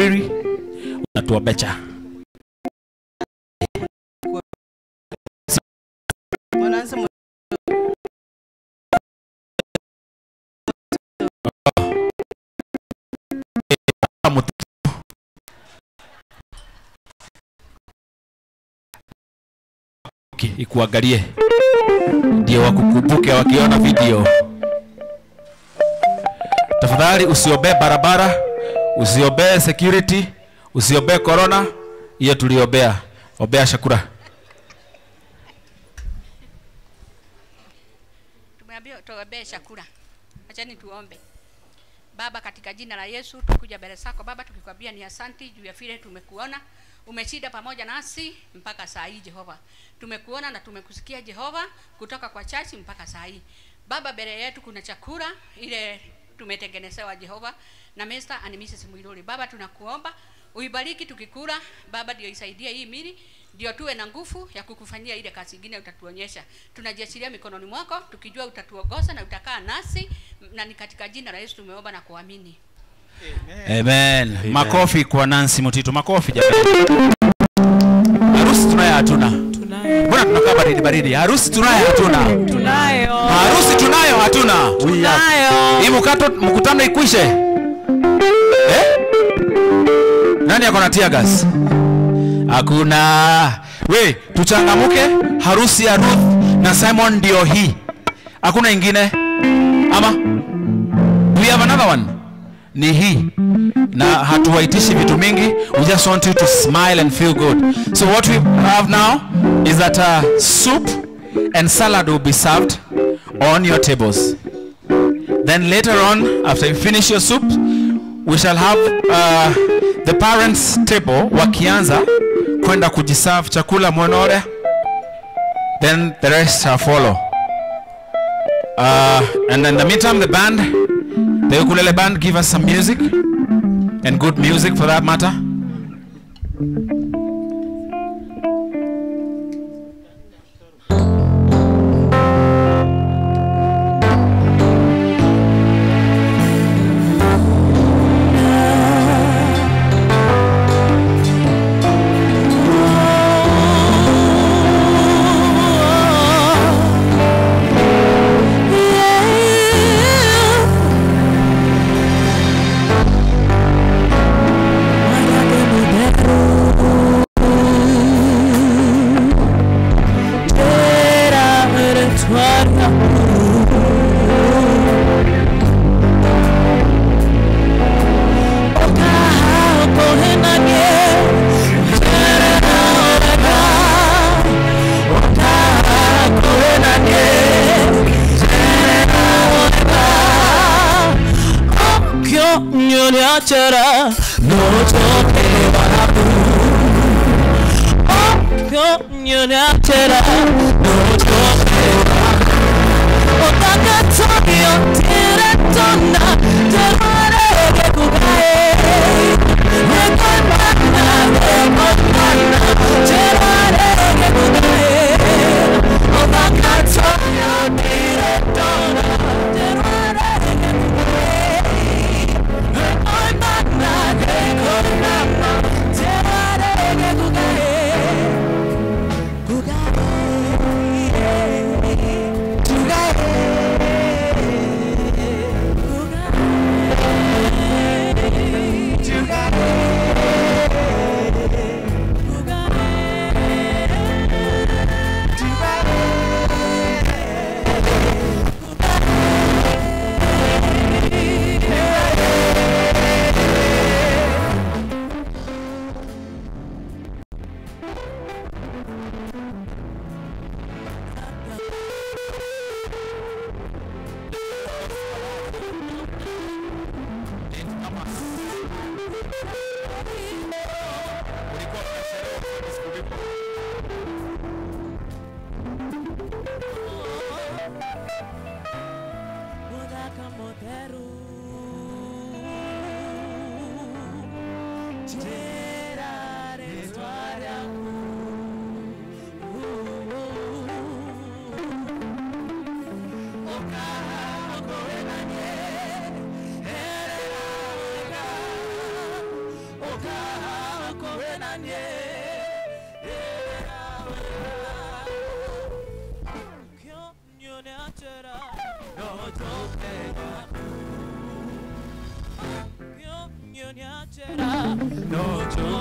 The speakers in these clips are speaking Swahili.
mawili unatuabecha ikuangalie ndio wakukumbuke wakiona video. Tafadhali usiombee barabara usiombee security usiombee corona hiyo tuliombea ombea shakura tumeambiwa tuombee chakula. Achani tuombe. Baba, katika jina la Yesu tukuja mbele zako Baba, tukikwambia ni asanti juu ya vile tumekuona umeshinda pamoja nasi mpaka saa hii Jehova. Tumekuona na tumekusikia Jehova, kutoka kwa chachi mpaka saa hii Baba. Mbele yetu kuna chakula ile tumetengenezewa Jehova na Mr. and Mrs. Mwiluli. Baba, tunakuomba uibariki tukikula Baba, ndio isaidie hii mili ndio tuwe na nguvu ya kukufanyia ile kazi ingine utatuonyesha. Tunajiachilia mikononi mwako tukijua utatuongoza na utakaa nasi, na ni katika jina la Yesu tumeomba na kuamini. Amen. Makofi kwa Nancy Mutito. Makofi jamani. Harusi tunayo hatuna. Tunayo. Mbona tunakaa baridi baridi? Harusi tunayo hatuna. Tunayo. Harusi tunayo hatuna. Tunayo. Hii mkato mkutano ikwishe. Eh? Nani ako na tear gas? Hakuna. We, tuchangamuke. Harusi ya Ruth na Simon ndio hii. Hakuna ingine. Ama? We have another one? Ni hii. Na hatuwaitishi vitu mingi. We just want you to smile and feel good. So what we have now is that uh, soup and salad will be served on your tables. Then later on, after you finish your soup, we shall have uh, the parents table wakianza kwenda kujiserve chakula mwenore. Then the rest shall follow. Uh, and in the meantime, the band, the ukulele band, give us some music and good music for that matter. No,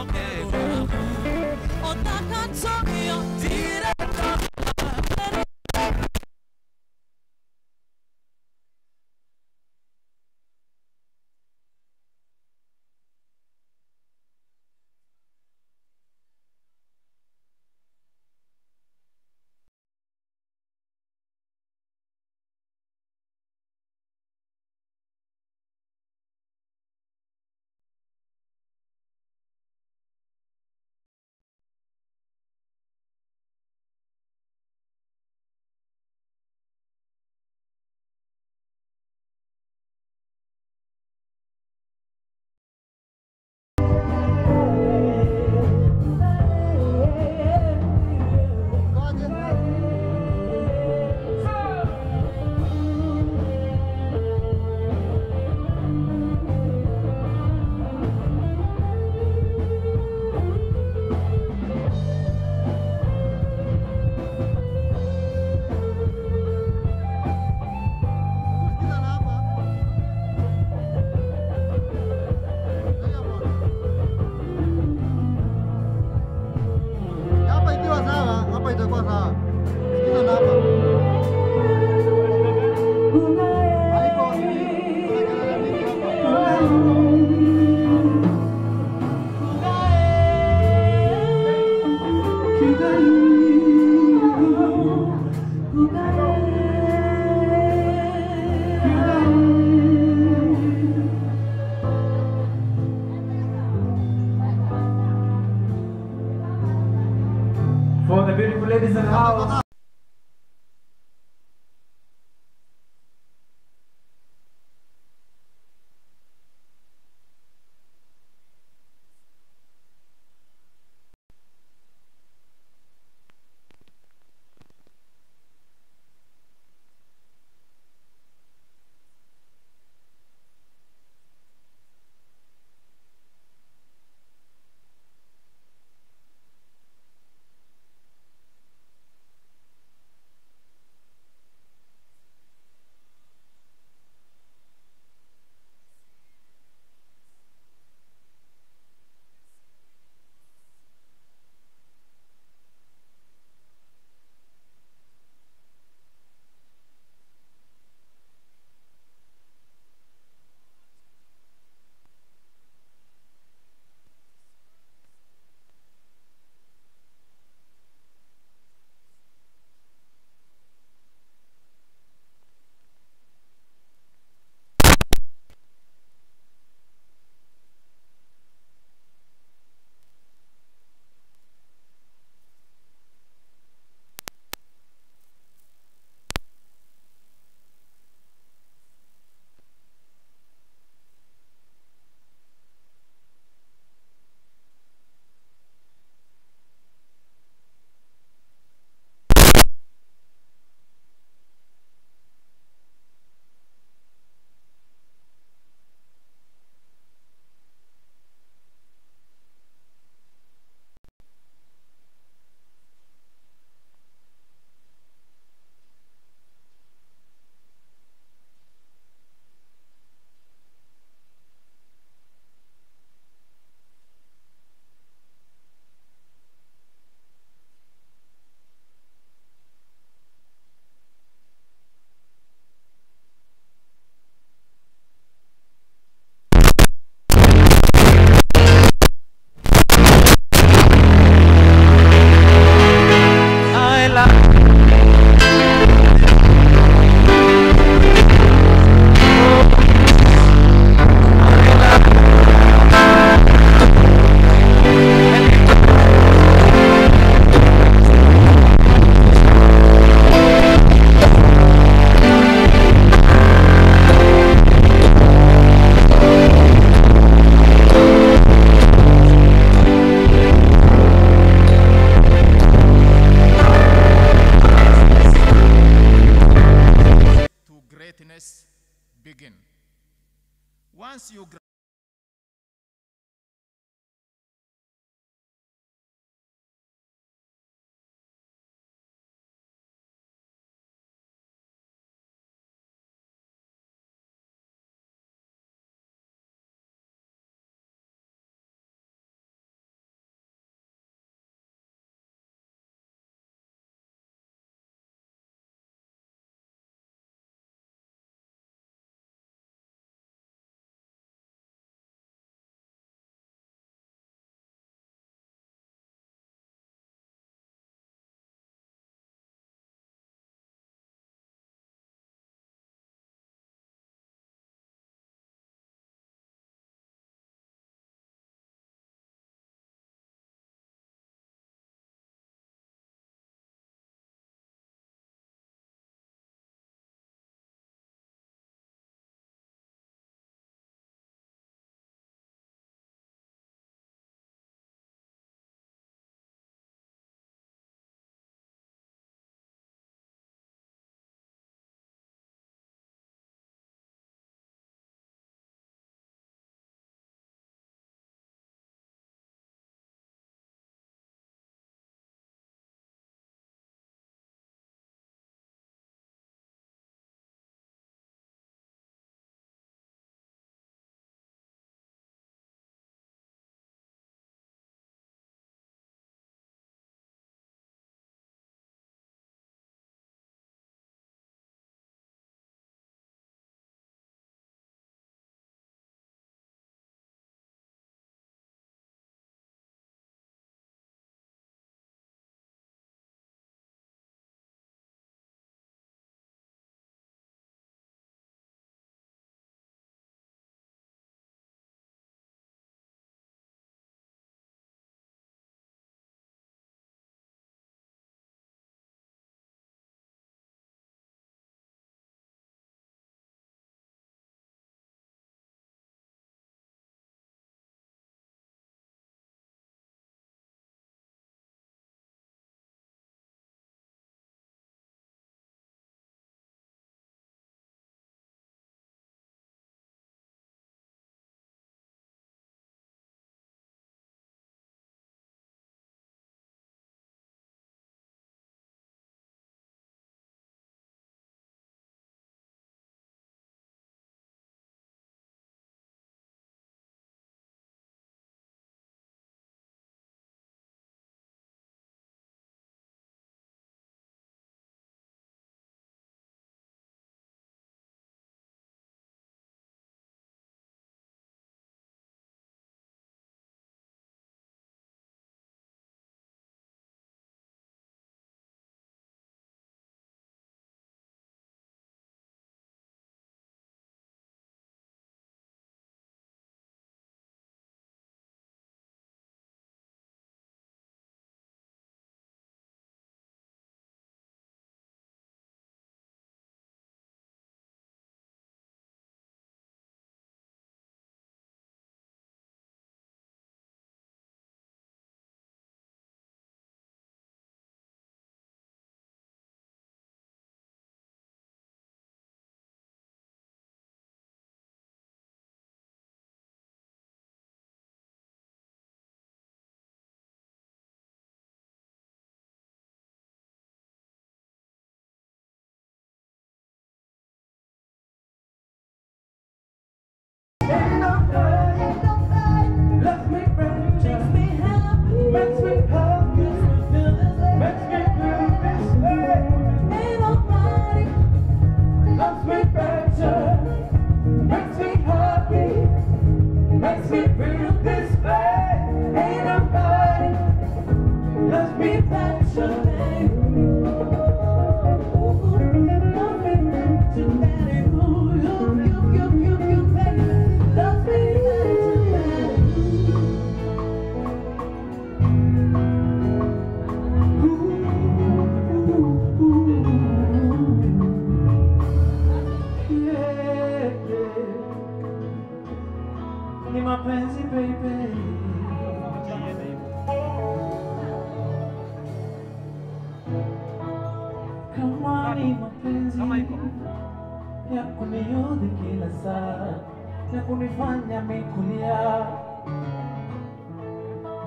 na kunifanya mikulia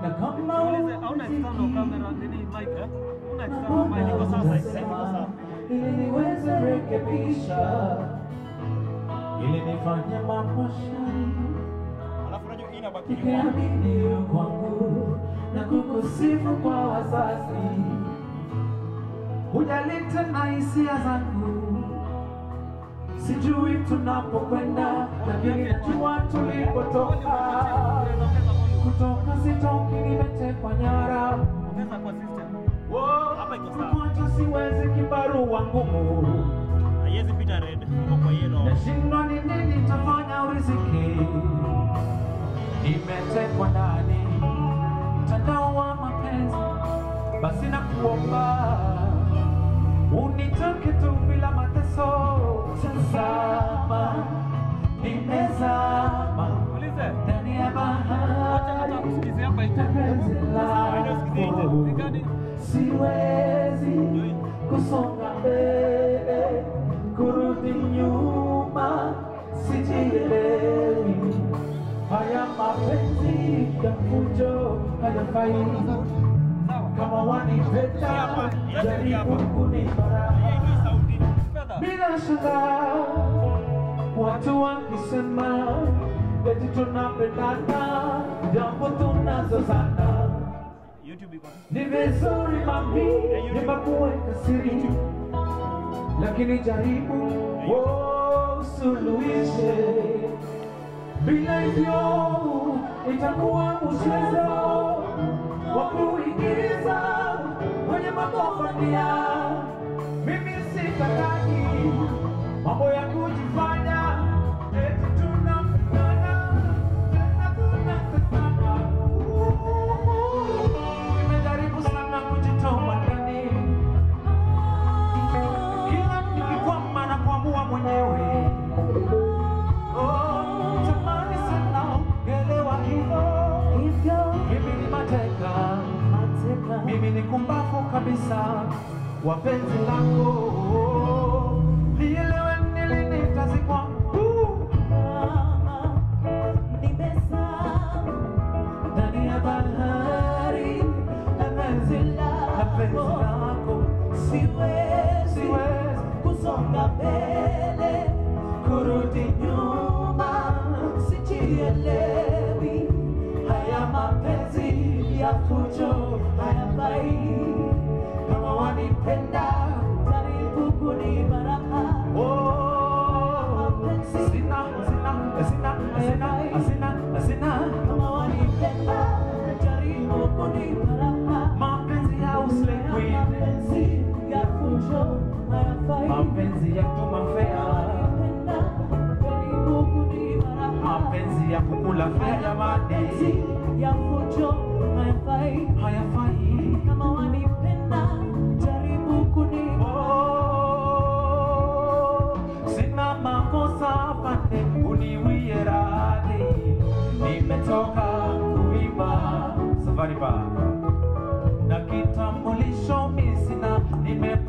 na kama ili niweze rekebisha ili nifanye mambo shwari. Nikiamini kwangu na kukusifu kwa wazazi. Hujali tena hisia zangu sijui tunapokwenda lakini najua tulipotoka. Kutoka sitoki nimetekwa nyara. Kwanza siwezi kibarua ngumu. Nashindwa ni nini nitafanya uriziki? Nimetekwa ndani. Mtandao wa mapenzi. Basi na kuomba unitoke tu bila mateso. Tazama nimezama ndani ya bahari penzi lako siwezi kusonga mbele kurudi nyuma sijielewi. Haya mapenzi ya fujo hayafai kama wanipenda jaribu kunipara bila shaka watu wakisema eti tunapendana jambo tunazozana. Ni vizuri mami nimekuweka siri lakini jaribu oh, usuluhishe. Bila hivyo itakuwa mchezo wa kuigiza kwenye magombania mimi sitakaki mambo ya kujifanya kabisa. Wa penzi lako lielewe nili nitazikwa ndani ya bahari penzi lako. Siwezi kusonga mbele. Kurudi nyuma sijielewi. Haya mapenzi ya fujo hayafai Oh, mapenzi ya kumafea mapenzi ya kukula fea jamani. Hayafai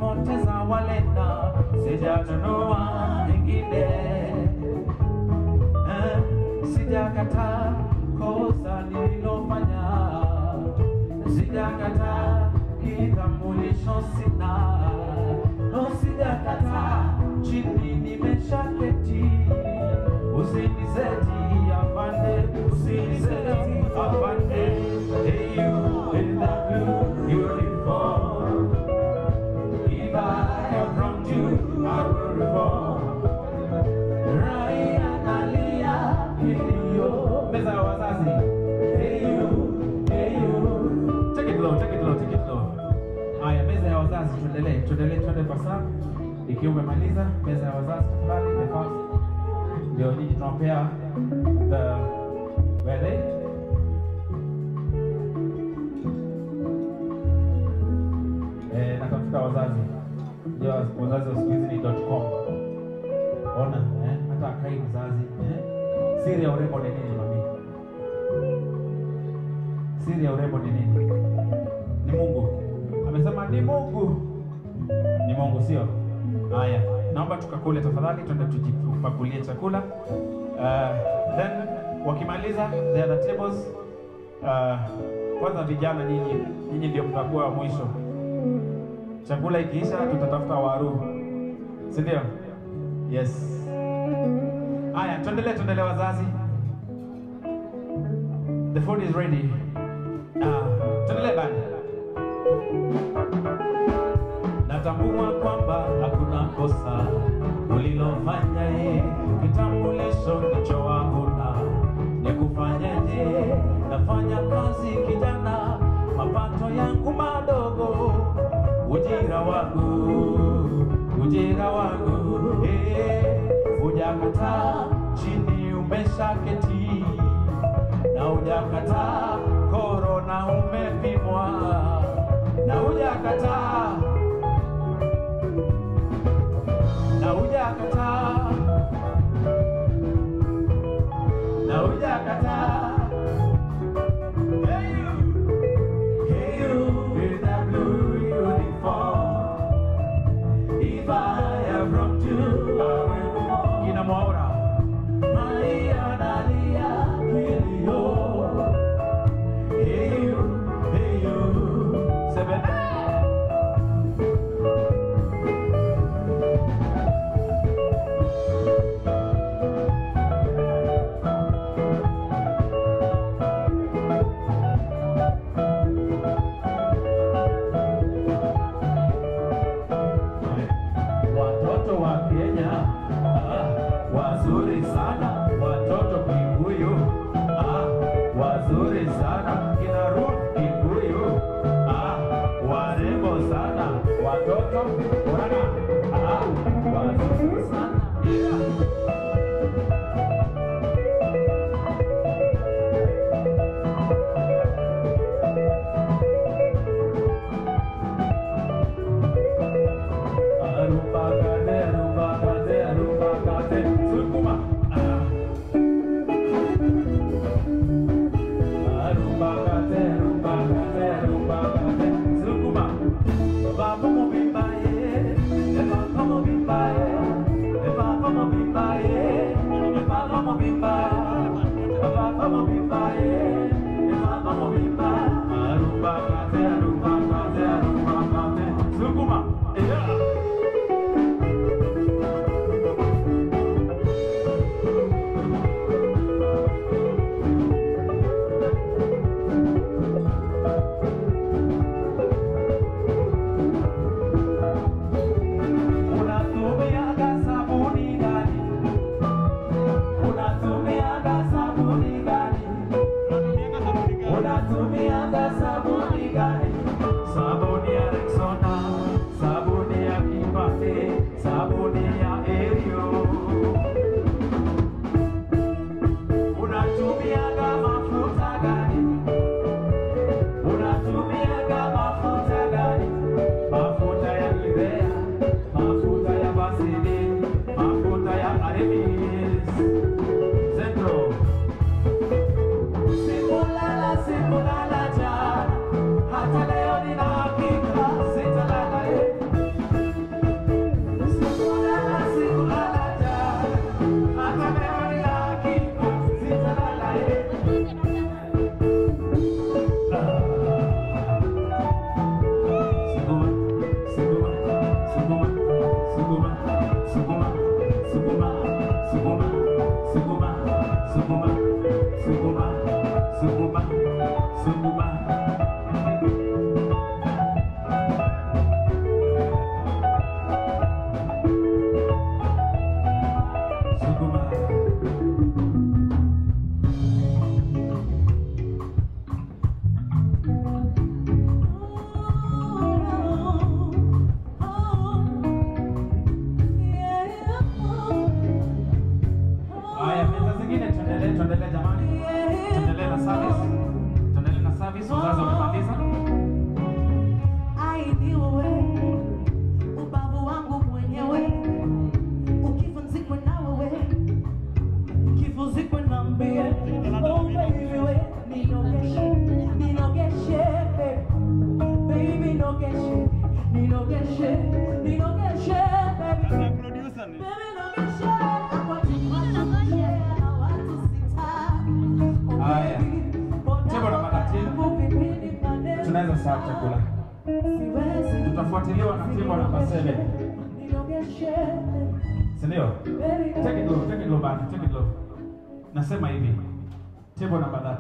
nimepoteza walenda, sijanunua ingine eh, sijakata kosa nililofanya, sijakata kitambulisho sina, no sijakata chini nimeshaketi, usinizeti afande, usinizeti afande, tuendelee twende kwa saa. Ikiwa umemaliza meza ya wazazi tafadhali, nafasi, ndio nyinyi tunawapea the wele eh, natafuta wazazi ndio wazazi wa siku hizi ni .com. Ona eh, hata akai mzazi eh. Siri ya urembo ni nini mami? Siri ya urembo ni nini? Ni Mungu. Amesema ni Mungu. Ni Mungu sio? Haya, naomba tukakule tafadhali, twende tujipakulie chakula. Uh, then wakimaliza the other the tables. Uh, kwanza vijana nyinyi, nyinyi ndio mtakuwa wa mwisho. Chakula ikiisha tutatafuta waru, si ndio? Yes. Haya, tuendelee, tuendelee wazazi. The food is ready. Ah, tuendelee bana. Natambua kwamba hakuna kosa ulilofanya ye, kitambulisho ndicho ni nikufanyaje? Nafanya kazi kijana, mapato yangu madogo, ujira wangu, ujira wangu. Eh, hujakataa chini umeshaketi. Na ujakata korona umepimwa. Na hujakataa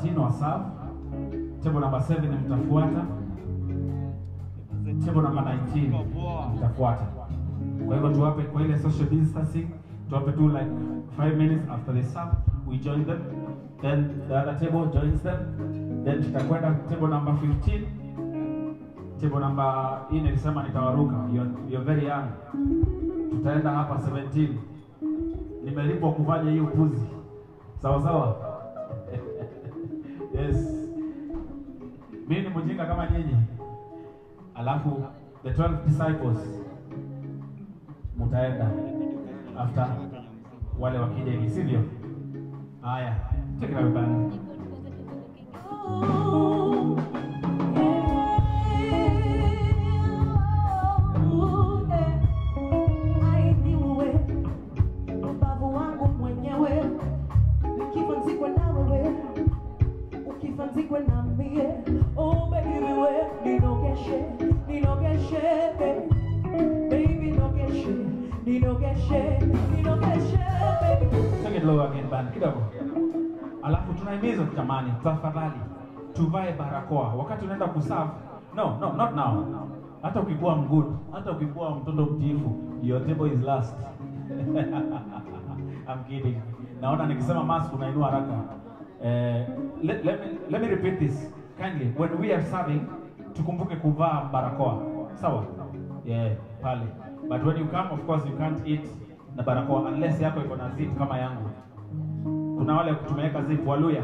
13 wa serve table number 7 mtafuata. Table number 19 mtafuata. Kwa hivyo tuwape kwa ile social distancing tuwape tu like 5 minutes after the serve we join them. Then the other table joins them. Then tutakwenda table number 15 table number hii nilisema nitawaruka. You're, you're very young. Tutaenda hapa 17 nimelipwa kufanya hiyo upuzi. sawa sawa yes. Mimi ni mjinga kama nyinyi. Alafu the 12 disciples mtaenda after wale wakija hivi sivyo? Haya check it out jamani, tafadhali tuvae barakoa wakati unaenda kusafu. No, no, not now. Hata ukikuwa mgood, hata ukikuwa mtoto mtiifu, your table is last. I'm kidding. Naona nikisema mask unainua haraka. Eh, let, let, me, let me repeat this kindly. When we are serving, tukumbuke kuvaa barakoa. Sawa? Yeah, pale. But when you come, of course, you can't eat na barakoa unless yako iko na zip kama yangu. Kuna wale tumeweka zip waluya.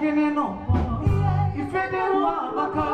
Put a kid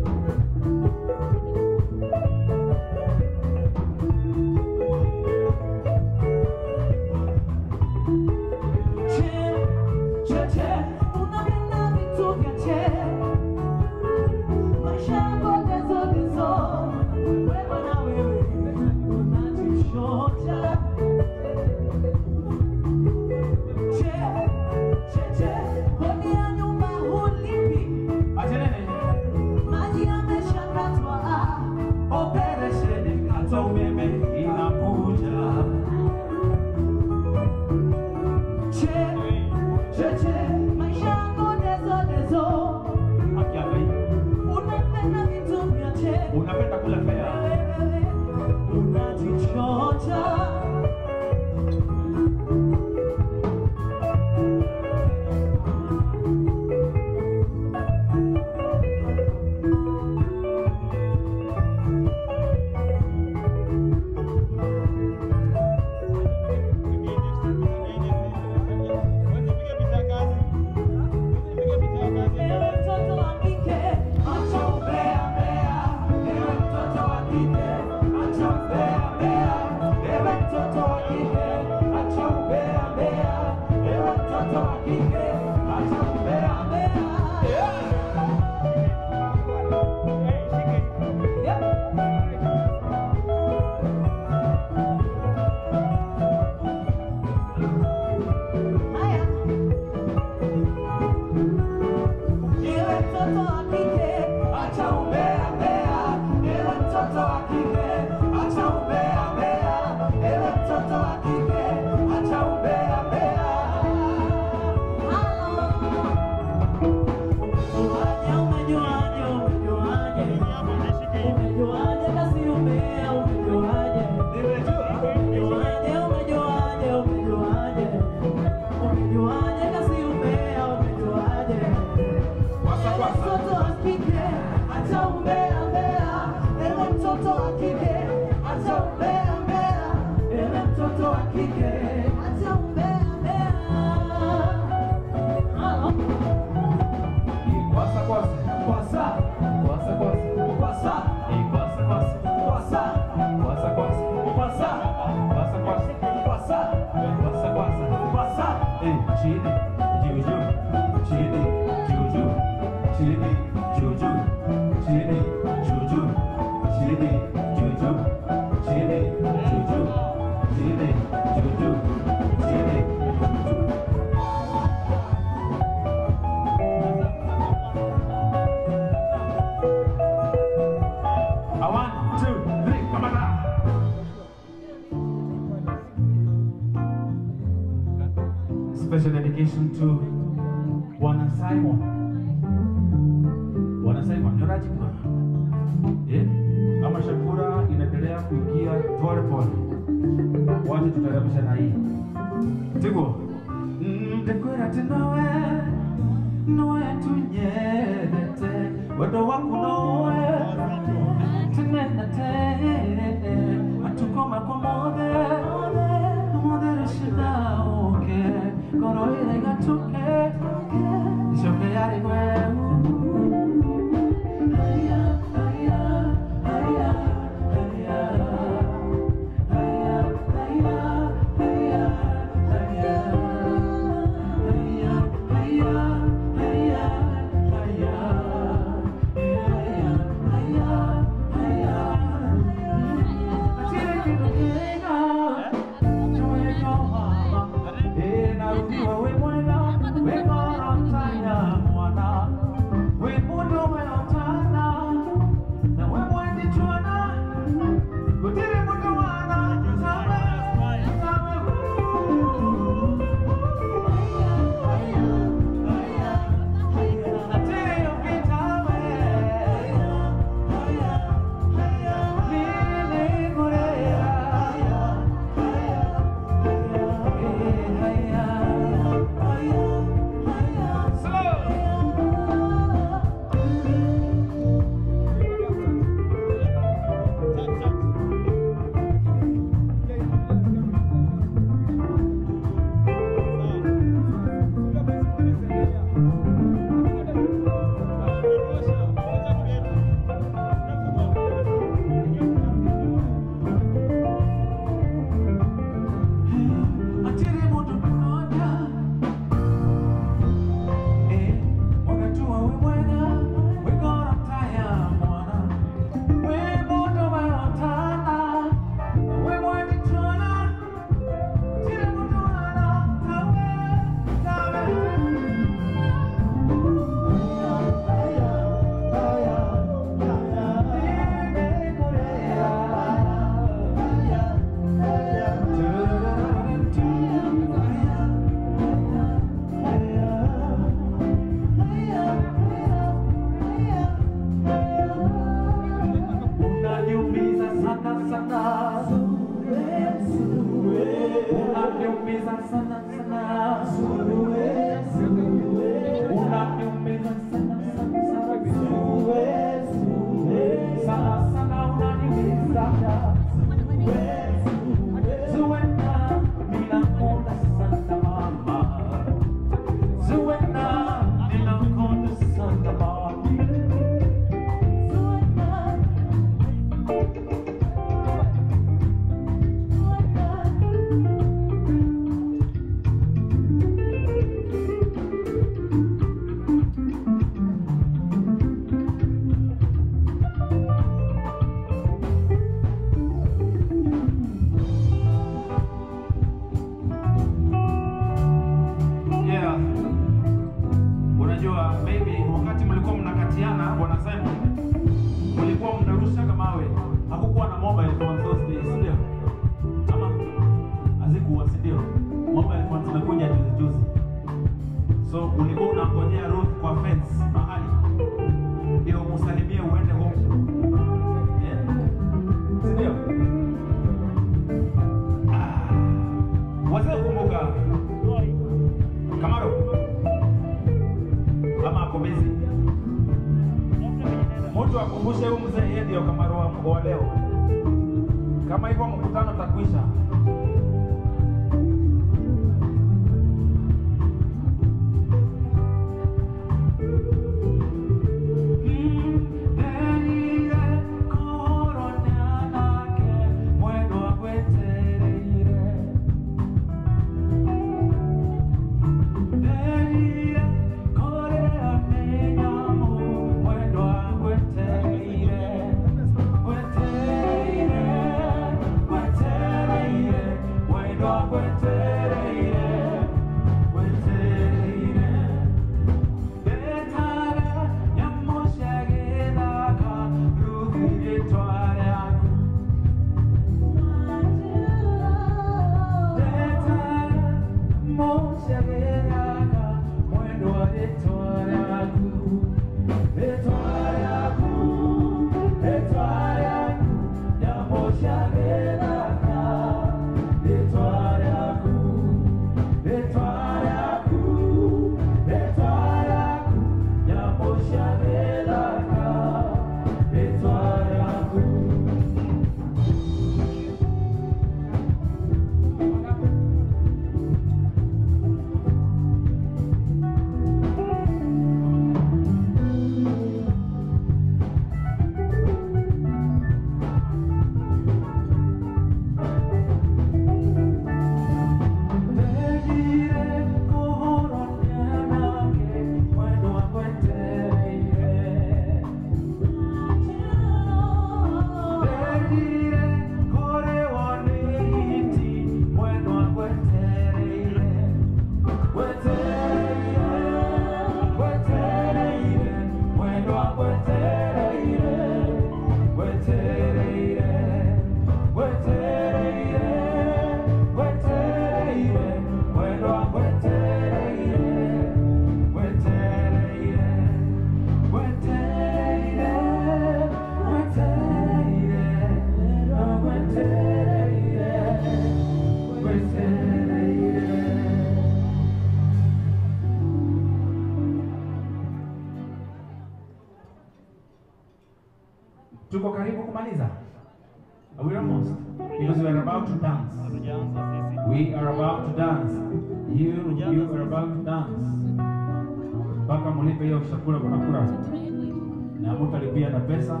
Mtalipia na pesa.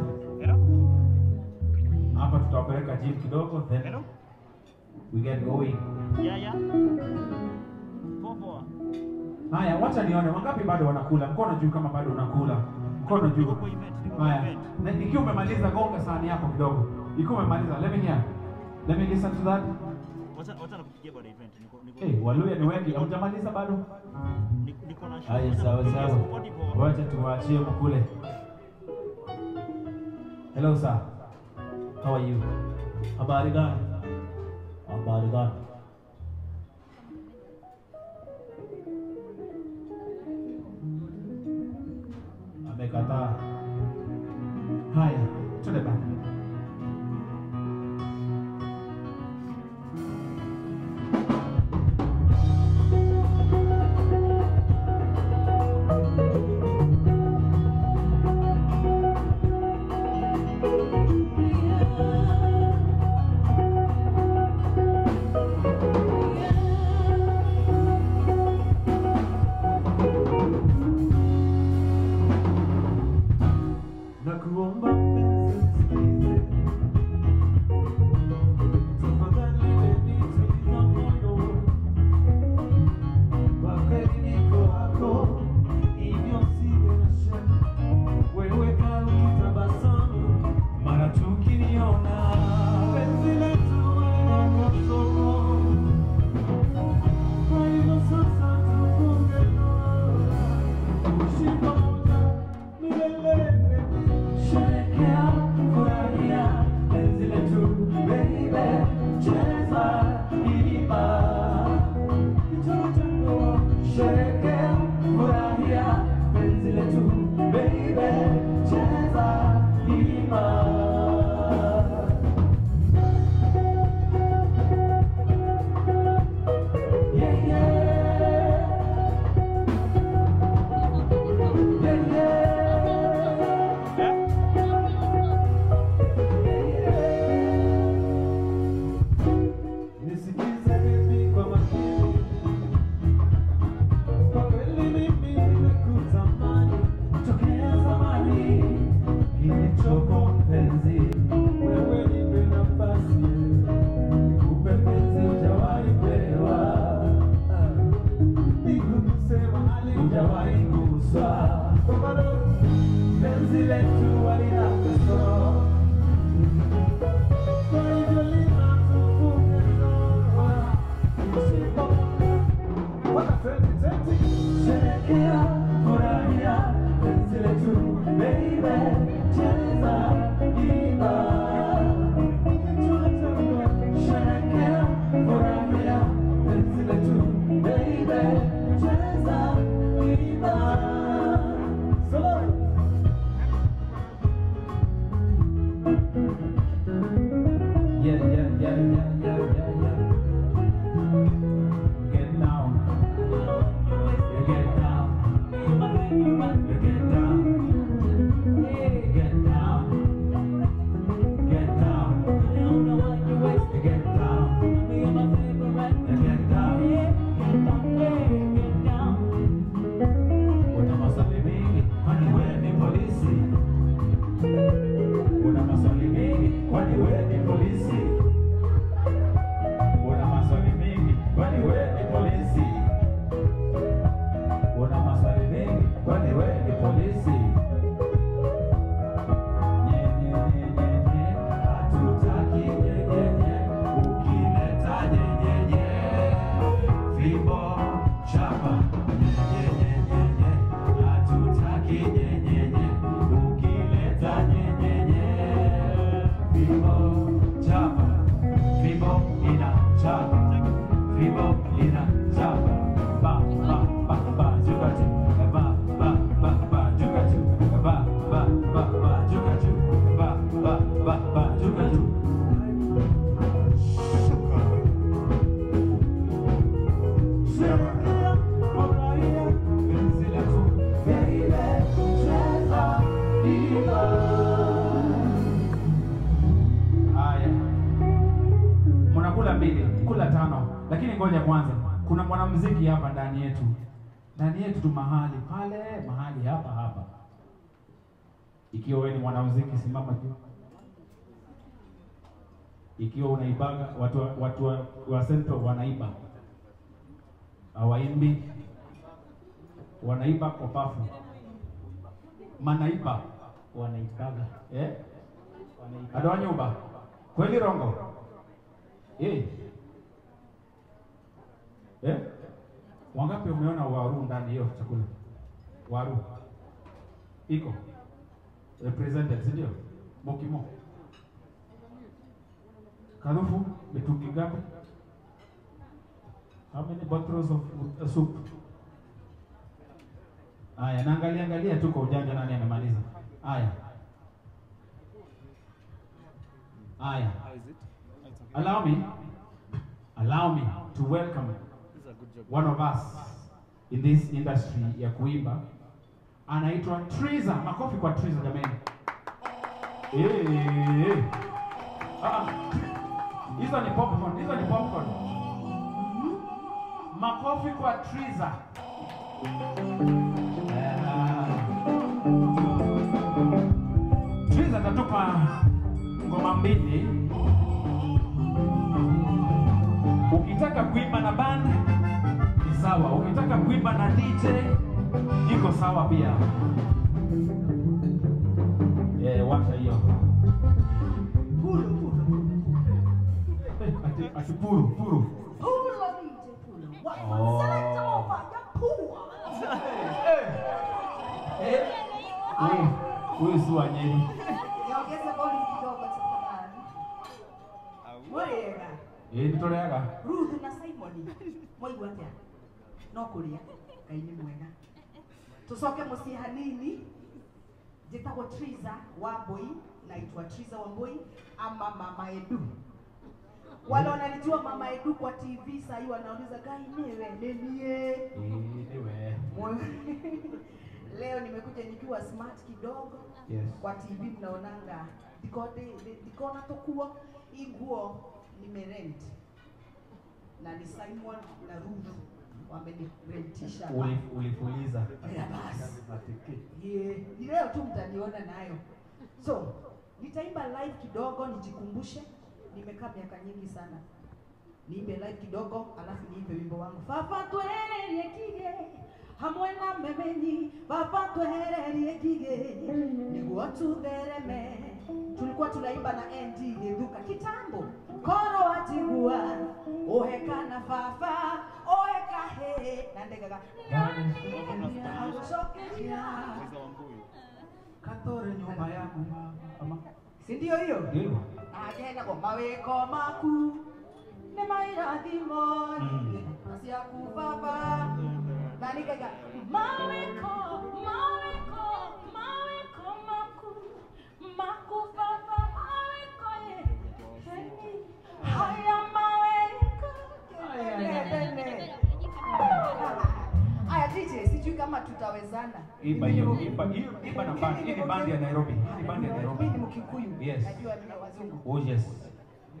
Hapa tutawapeleka gym kidogo then we get going. Yeah, yeah. Haya, wacha nione wangapi bado wanakula. Mkono juu kama bado unakula. Mkono juu. Haya. Na ikiwa umemaliza gonga sahani yako kidogo. Ikiwa umemaliza, let me hear. Let me listen to that. Wacha wacha nakupigia bado event. Niko niko Eh, Waluya ni wengi. Hujamaliza bado? niko- na na Haya, sawa sawa. Wacha tuwaachie mkule. Hello sir. How are you? Habari gani? Habari gani? Ikiwa wewe ni mwanamuziki, simama juu. Ikiwa unaibaga, watu watu wa, wa Central wanaiba, hawaimbi, wanaiba kwa pafu, manaiba wanaibaga eh? adawanyuba kweli rongo eh. Eh? Wangapi umeona waru ndani hiyo chakula? Waru iko represented, si ndio? Mokimo karufu mitungi ngapi? How many bottles of uh, soup? Aya, naangalia angalia tu kwa ujanja, nani amemaliza? Aya, aya. Allow me, allow me to welcome one of us in this industry ya kuimba. Anaitwa Triza. Makofi kwa Triza jamani. Eh, eh. Ah, hizo ni popcorn, hizo ni popcorn. Makofi kwa Triza. Triza atatupa ngoma mbili. Ukitaka kuimba na band ni sawa, ukitaka kuimba na DJ iko sawa pia. Eh, wacha hiyo. Ati- puru puru. Huyu si wanyeni nitoreaga. Eh. Ruth na Simon. Mwaigua atia? No kuria. Ngai nĩ mwega. Tucoke musihanini njitagwo Triza Wambui, naitwa Triza Wambui ama Mama Edu. Wale wananijua Mama Edu kwa TV saa hii wanauliza gai niwe ninie. Eh, niwe. Leo nimekuja nikiwa smart kidogo. Yes. Kwa TV mnaonanga dikona tokuo hii nguo nimerent na ni Simon na Ruth wamenirentisha. Ulifuliza. Ya basi. Yeah, ni leo tu mtaniona nayo. So, nitaimba live kidogo nijikumbushe. Nimekaa miaka nyingi sana. Niimbe live kidogo alafu niimbe wimbo wangu. fafa twehererie kige hamwe na memenyi baba twehererie kige niguo tuthereme tulikuwa tunaimba na ND Githuka kitambo. Koro watigua oheka na baba oheka he na ndegaga. Ninagucokeria Katore nyumba yangu. Ama si ndio hiyo? Ndio. mawiko maku ni mairathimo ciaku baba nani gaga? Mawe ko, mawe maku, maku baba mawe ye. Haya mawe ko. Aya DJ, sijui kama tutawezana. Imba hiyo, imba hiyo, imba na band. Hii ni ya Nairobi. Hii band ya Nairobi. Ni Mkikuyu. Yes. Najua mimi wazungu. Oh yes.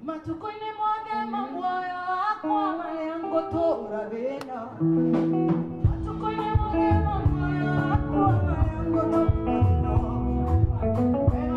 matukuni mwage mamwoyo akwa mayango to uravena Thank you.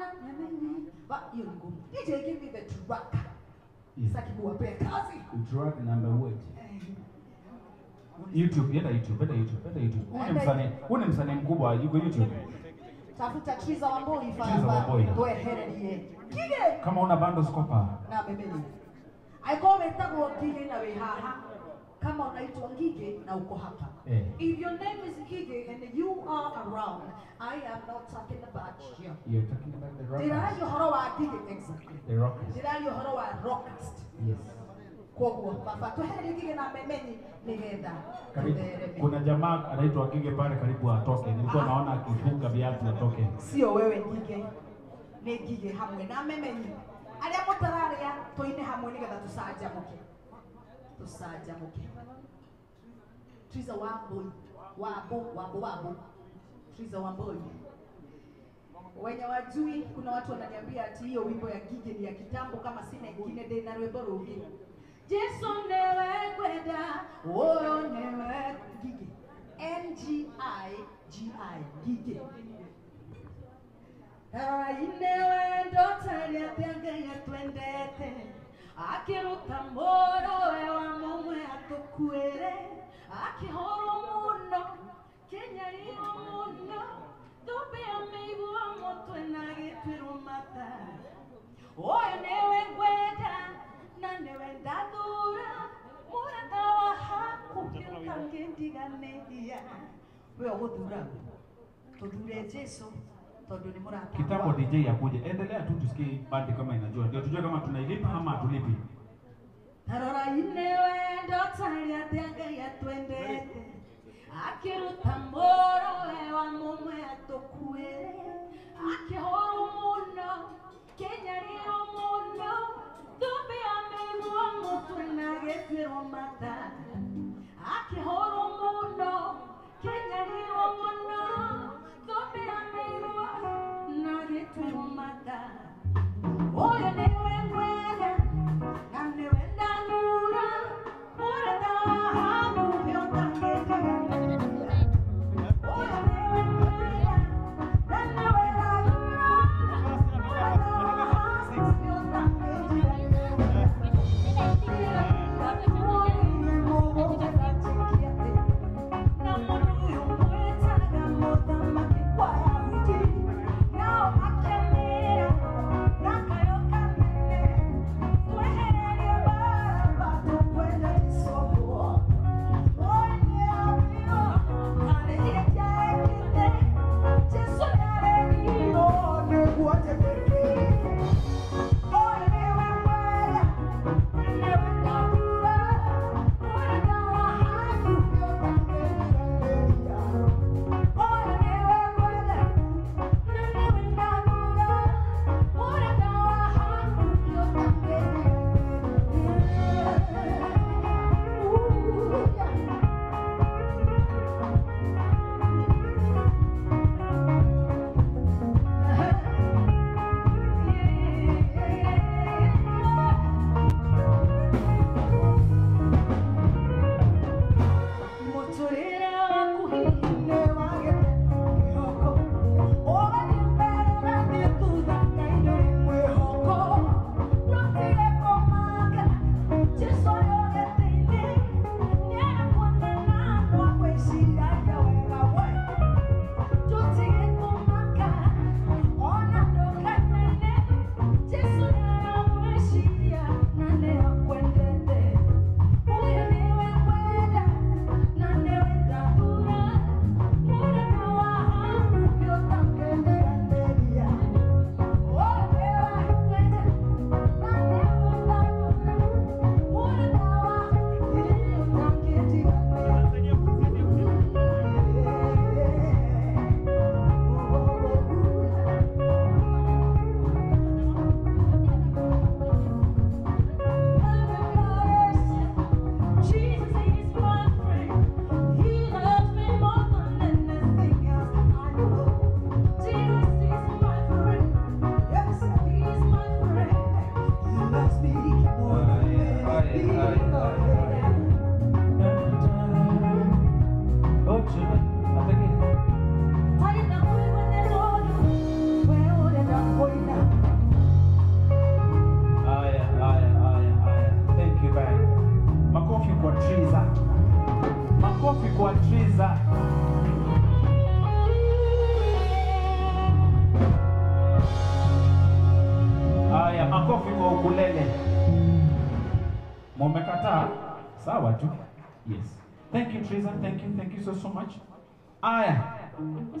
Hamwe na nyamenyi. Ba- Hiyo ni ngumu. DJ give me the truck Yes. Sasa kazi. truck number what? YouTube, enda YouTube, enda YouTube, enda YouTube. Wewe msanii, wewe msanii mkubwa, yuko YouTube. Tafuta Triza Wamboi twehererie kige Kama una bando skopa. na memeni aiko wetagwo ngige na wehaha. kama unaitwa ngige na uko hapa Eh. if your name is ngige and you are around i am not talking about you You're talking about the rockers. Did wa you exactly The rockers. it exactly? The rockers. Yes. koguo baba how ngige na memenyi nĩgetha Karibu. tuthereme Kuna jamaa anaitwa kige pale karibu atoke. Nilikuwa naona akifunga viatu atoke. sio wewe ngige ni ngige hamwe na memenyi aria mutararia tũine hamwe nigetha tũcanjamũke tũcanjamũke Triza Wamboi, Wambu Wambu Wambu Triza Wamboi. wenye wajui, kuna watu wananiambia ati hiyo wimbo ya Gigi ni ya kitambo, kama sina ingine de na rwĩmbo rũngĩ Jesu newe kwenda woyo newe Gigi. N G I G I aliambianga ya twendete akiruta mũro we wa mumwe atũkuĩre akĩhoro mũno kĩnyarirwo mũno thũmbĩa mĩigua mũtwe na gĩtuĩrwo mata oyo niwe ngwenda na niwe ndathura murata wa hakuhĩ ũtangĩndiganĩria we ũgũthura tũthure Jesu Kitambo DJ akuje. Endelea tu tusikie bandi kama inajua. Ndio tujue kama tunailipa ama hatulipi. tarora inewe ndotarya tyaga yatwende akirutamboro wewa mumwe atokuwere akehora umuno kenya rero umuno tumbe amengo muturinage twiromata akehora umuno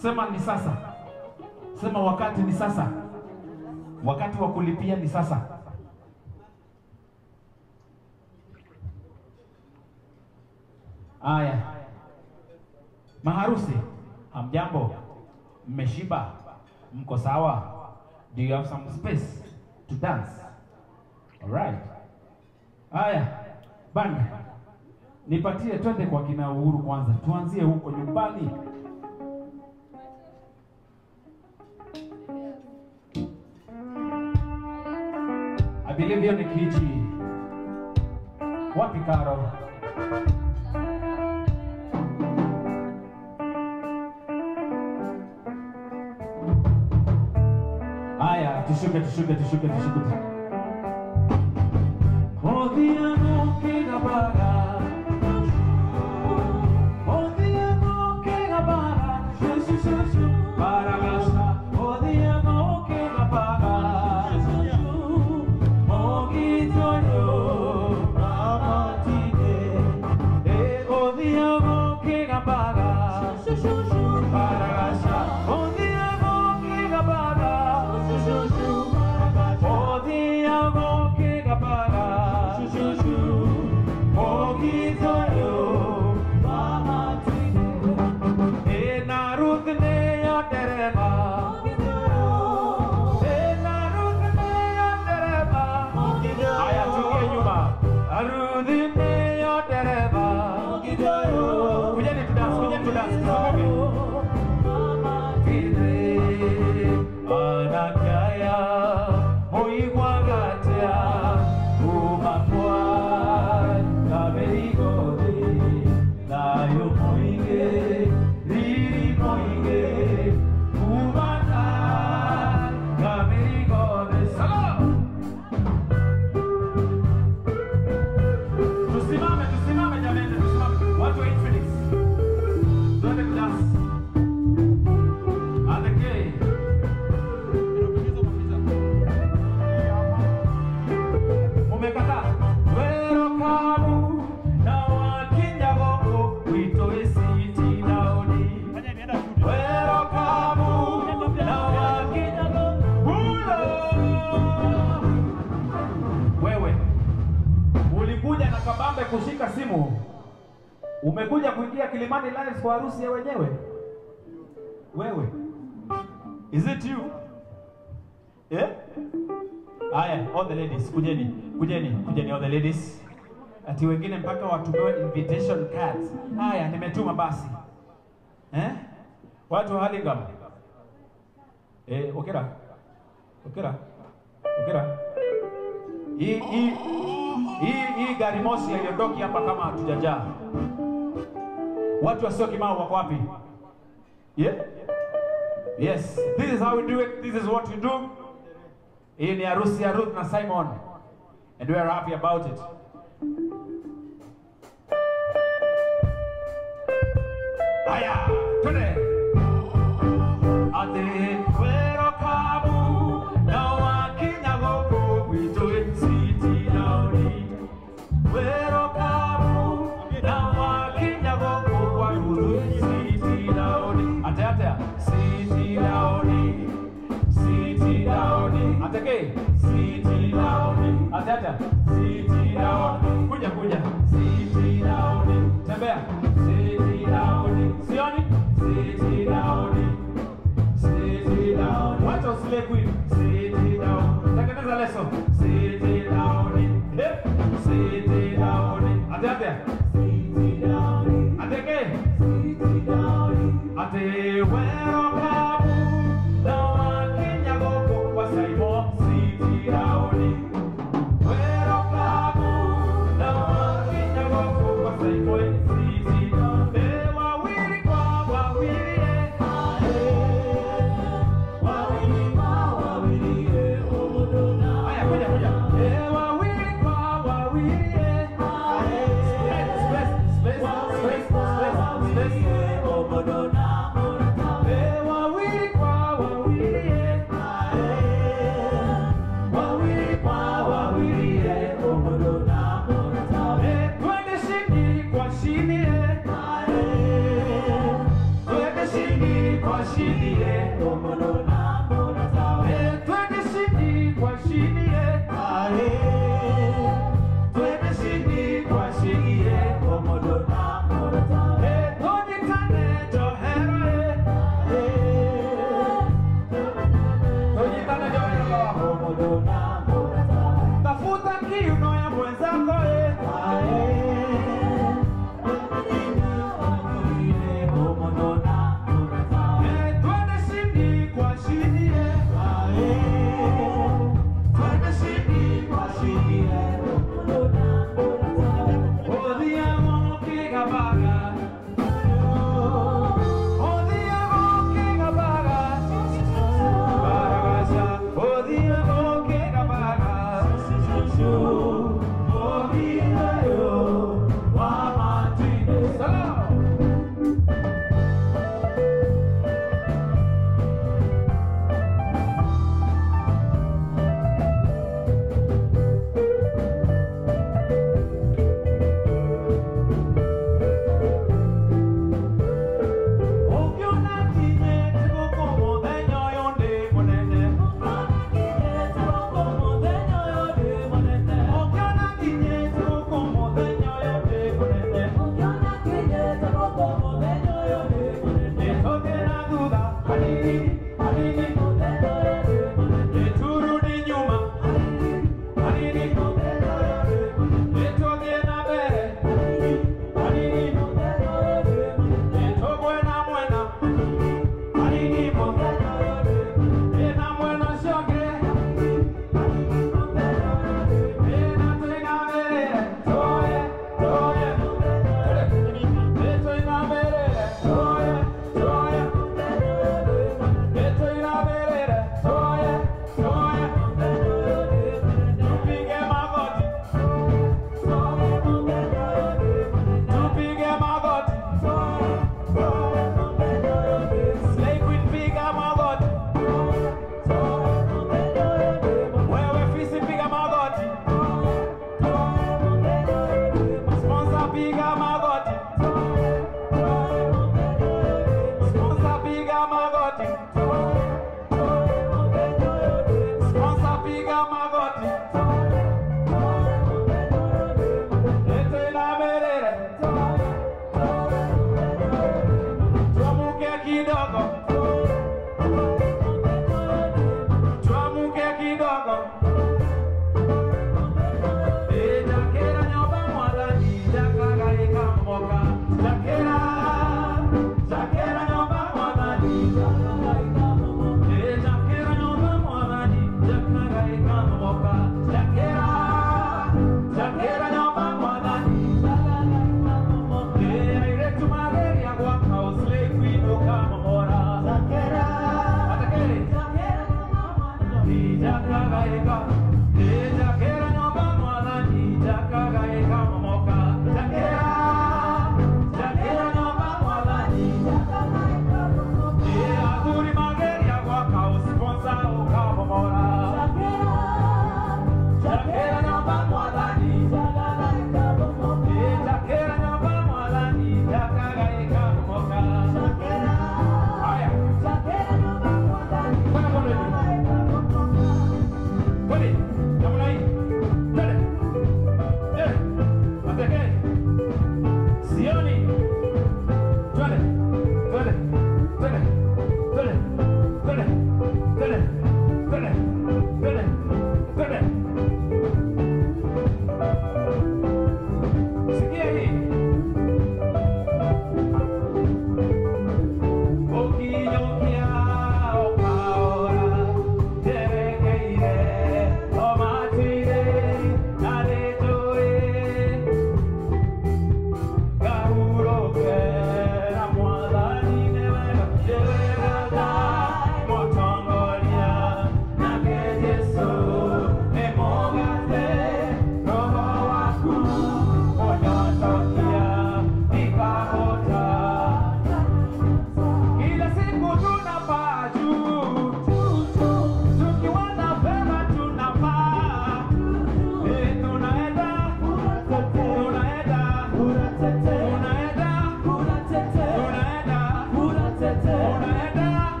Sema ni sasa. Sema wakati ni sasa. Wakati wa kulipia ni sasa. Aya. Maharusi, hamjambo? Mmeshiba? Mko sawa? Do you have some space to dance? Alright. Aya, bana, Nipatie twende kwa kina Uhuru kwanza. Tuanzie huko nyumbani. I believe hiyo ni kiji. Wapi Karo? Haya, tushuke tushuke tushuke tushuke. Odhiambo kinabaga. Harusi ya wenyewe. Wewe, is it you? Eh? Aya, all the ladies, kujeni, kujeni, kujeni all the ladies. Ati wengine mpaka watumiwe invitation cards. Haya, nimetuma basi. Eh? Watu wa Hurlingham. Eh, Okera. Okera. Okera. Hii hii hii gari moshi haiondoki hapa kama hatujajaa. Watu wasio kimao wako wapi? Yeah? Yes, this is how we do it. This is what we do. Hii ni harusi ya Ruth na Simon. And we are happy about it. Haya, twende. Ate じゃん。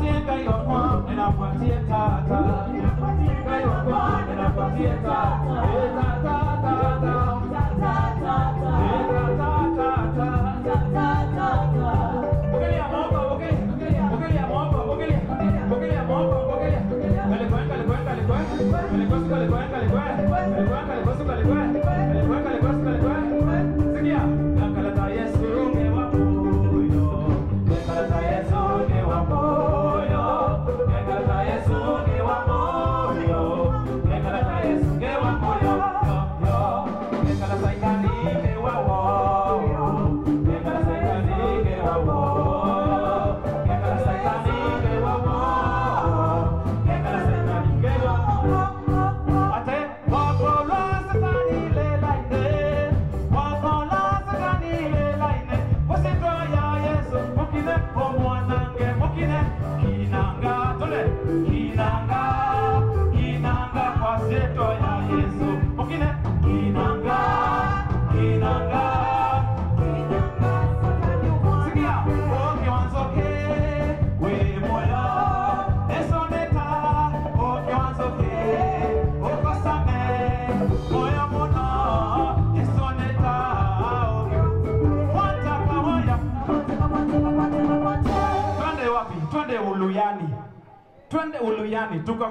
kwatika yokwa nina kwatie tata nina kwatika yokwa nina kwatie tata tata tata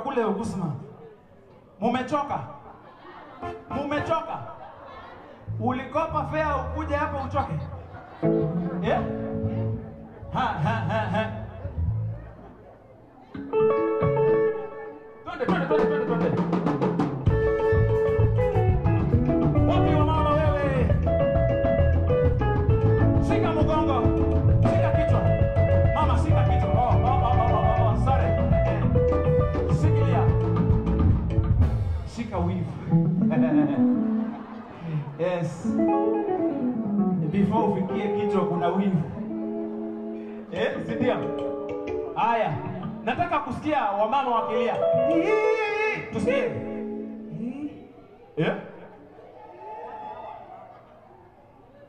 kule kusema mumechoka, mumechoka. Ulikopa fea ukuja hapa uchoke, yeah? ha, ha, ha, ha. before ufikie kichwa kuna wivu eh, si ndio? Haya, nataka kusikia wamama wakilia, tusikie yeah?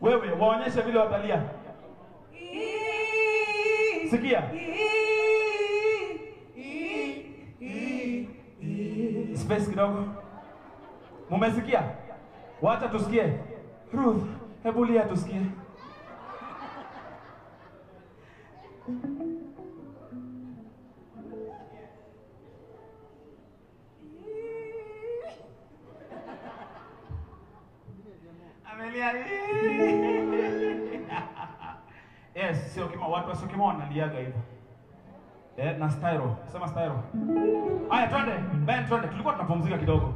Wewe waonyeshe vile watalia, sikia space kidogo. Mumesikia? Wacha tusikie Ruth. Hebu lia tusikie. Amelia. Yes, sio kima watu kima wanaliaga hivyo. Eh, na. Sema. Haya twende, Ben twende. Tulikuwa tunapumzika kidogo.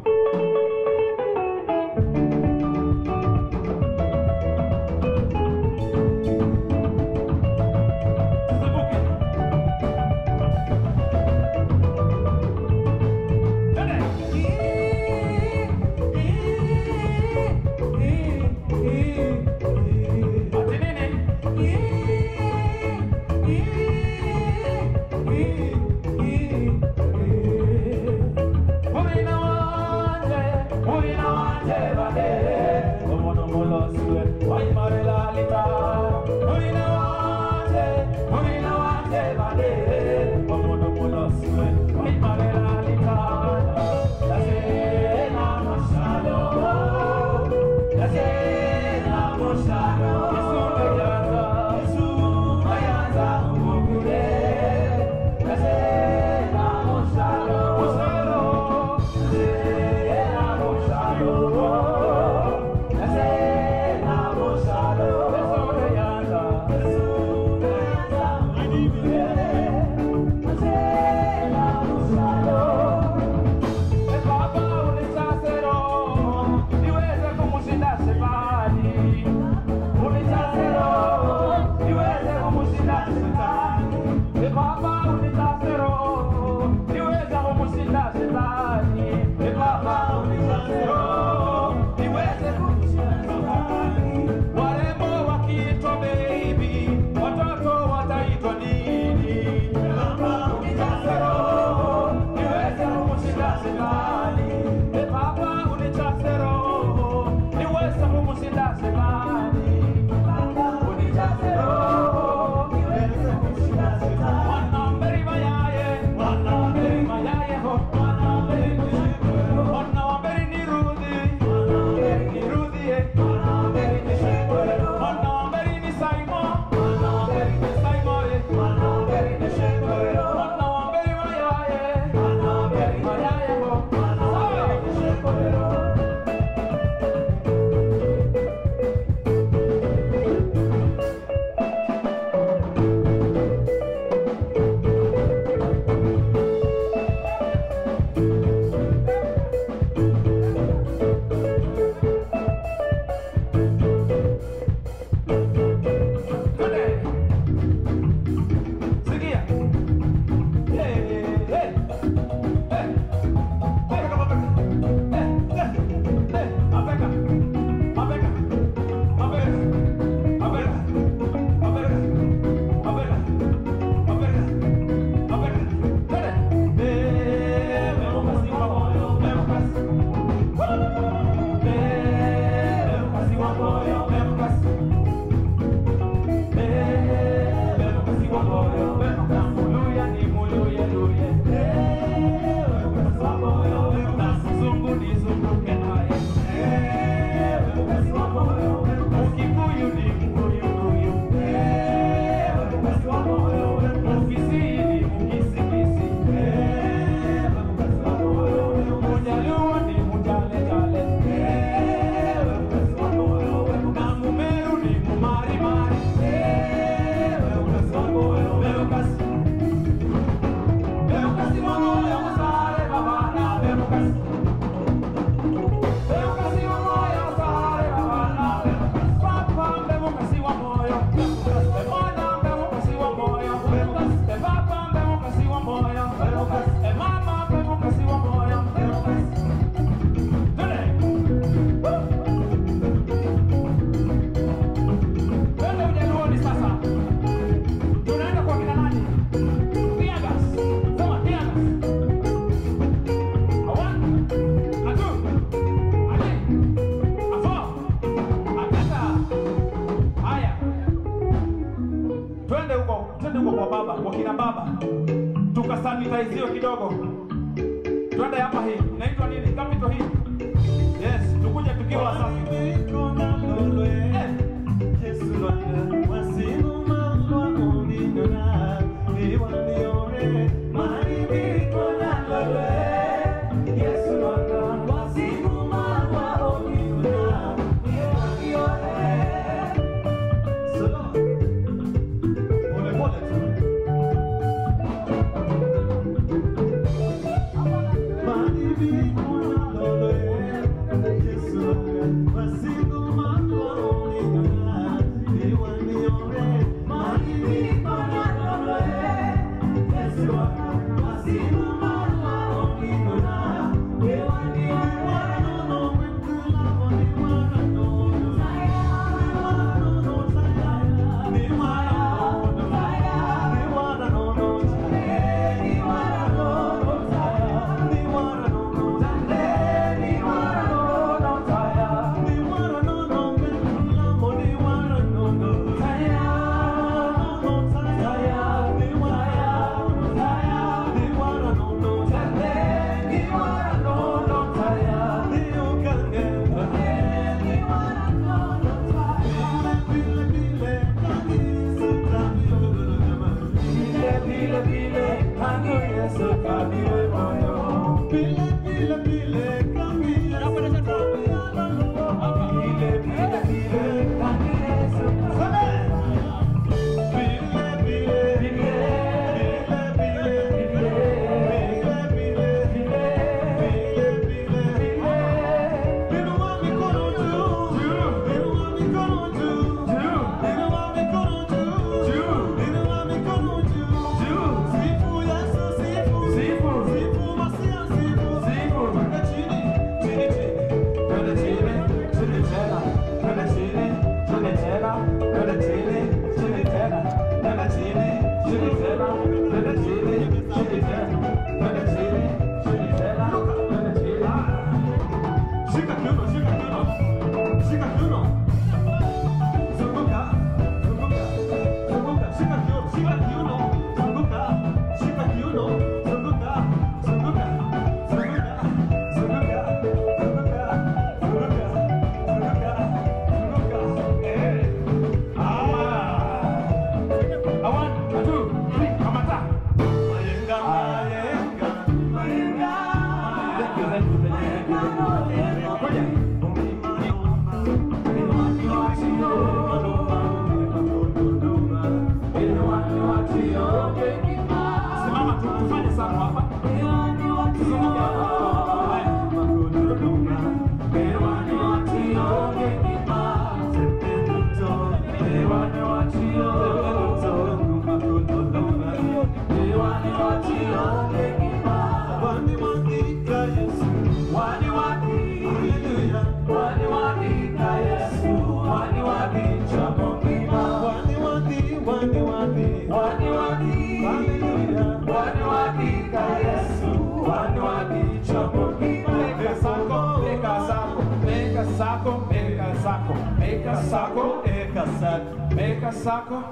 Sako.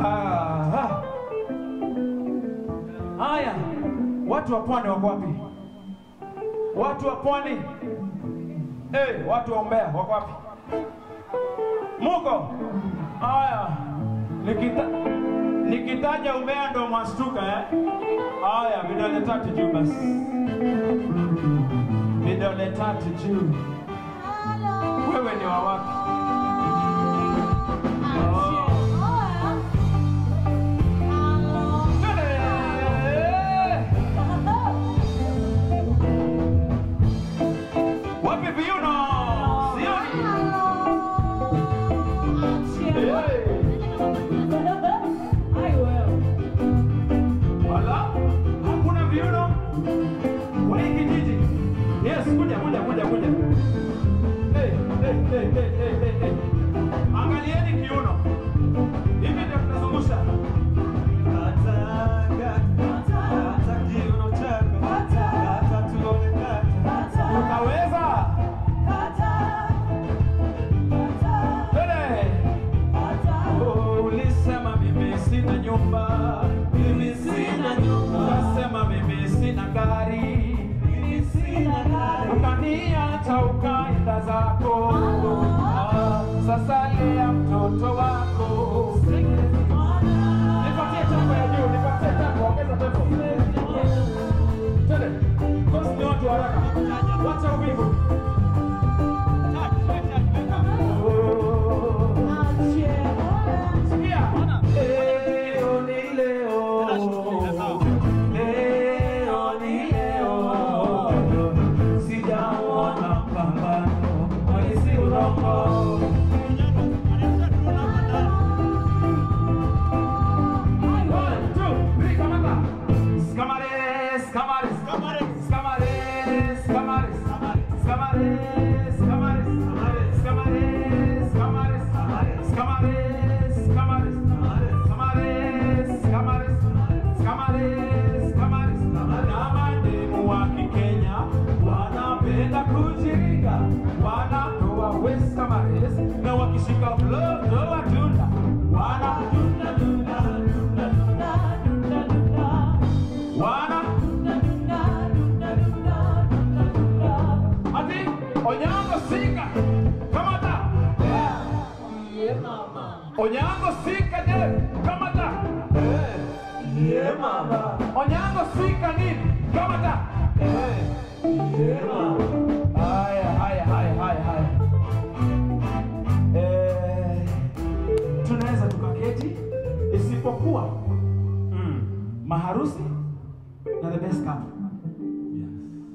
Ah, ah. Haya, watu wa pwani wako wapi? Watu wa pwani hey, watu wa umbea wako wapi? Muko? Haya, nikita nikitaja Umbea ndo mwastuka eh? Haya, vidole tatu juu basi, vidole tatu juu. Wewe ni wa wapi? you, know. Apple. kujenga wanatoa wesa mares na wakishika mlo watunda wanatunda Onyango sika. Kamata yeah. yeah mama. Onyango sika je kamata Eh. yeah. Mama. Onyango sika ni. kamata Eh. yeah mama. Best couple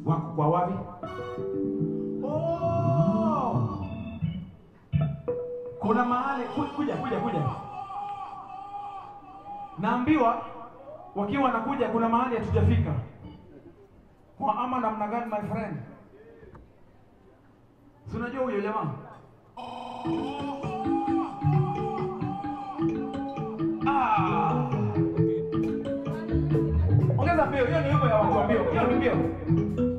wako kwa wapi? Oh! Kuna mahali kuja kuja kuja, naambiwa wakiwa wanakuja, kuna mahali hatujafika kwa ama namna gani, my friend? Si unajua huyo jamaa? oh. Ah. Ongeza mbio, hiyo ni wimbo ya watu wa mbio. Hiyo ni mbio. My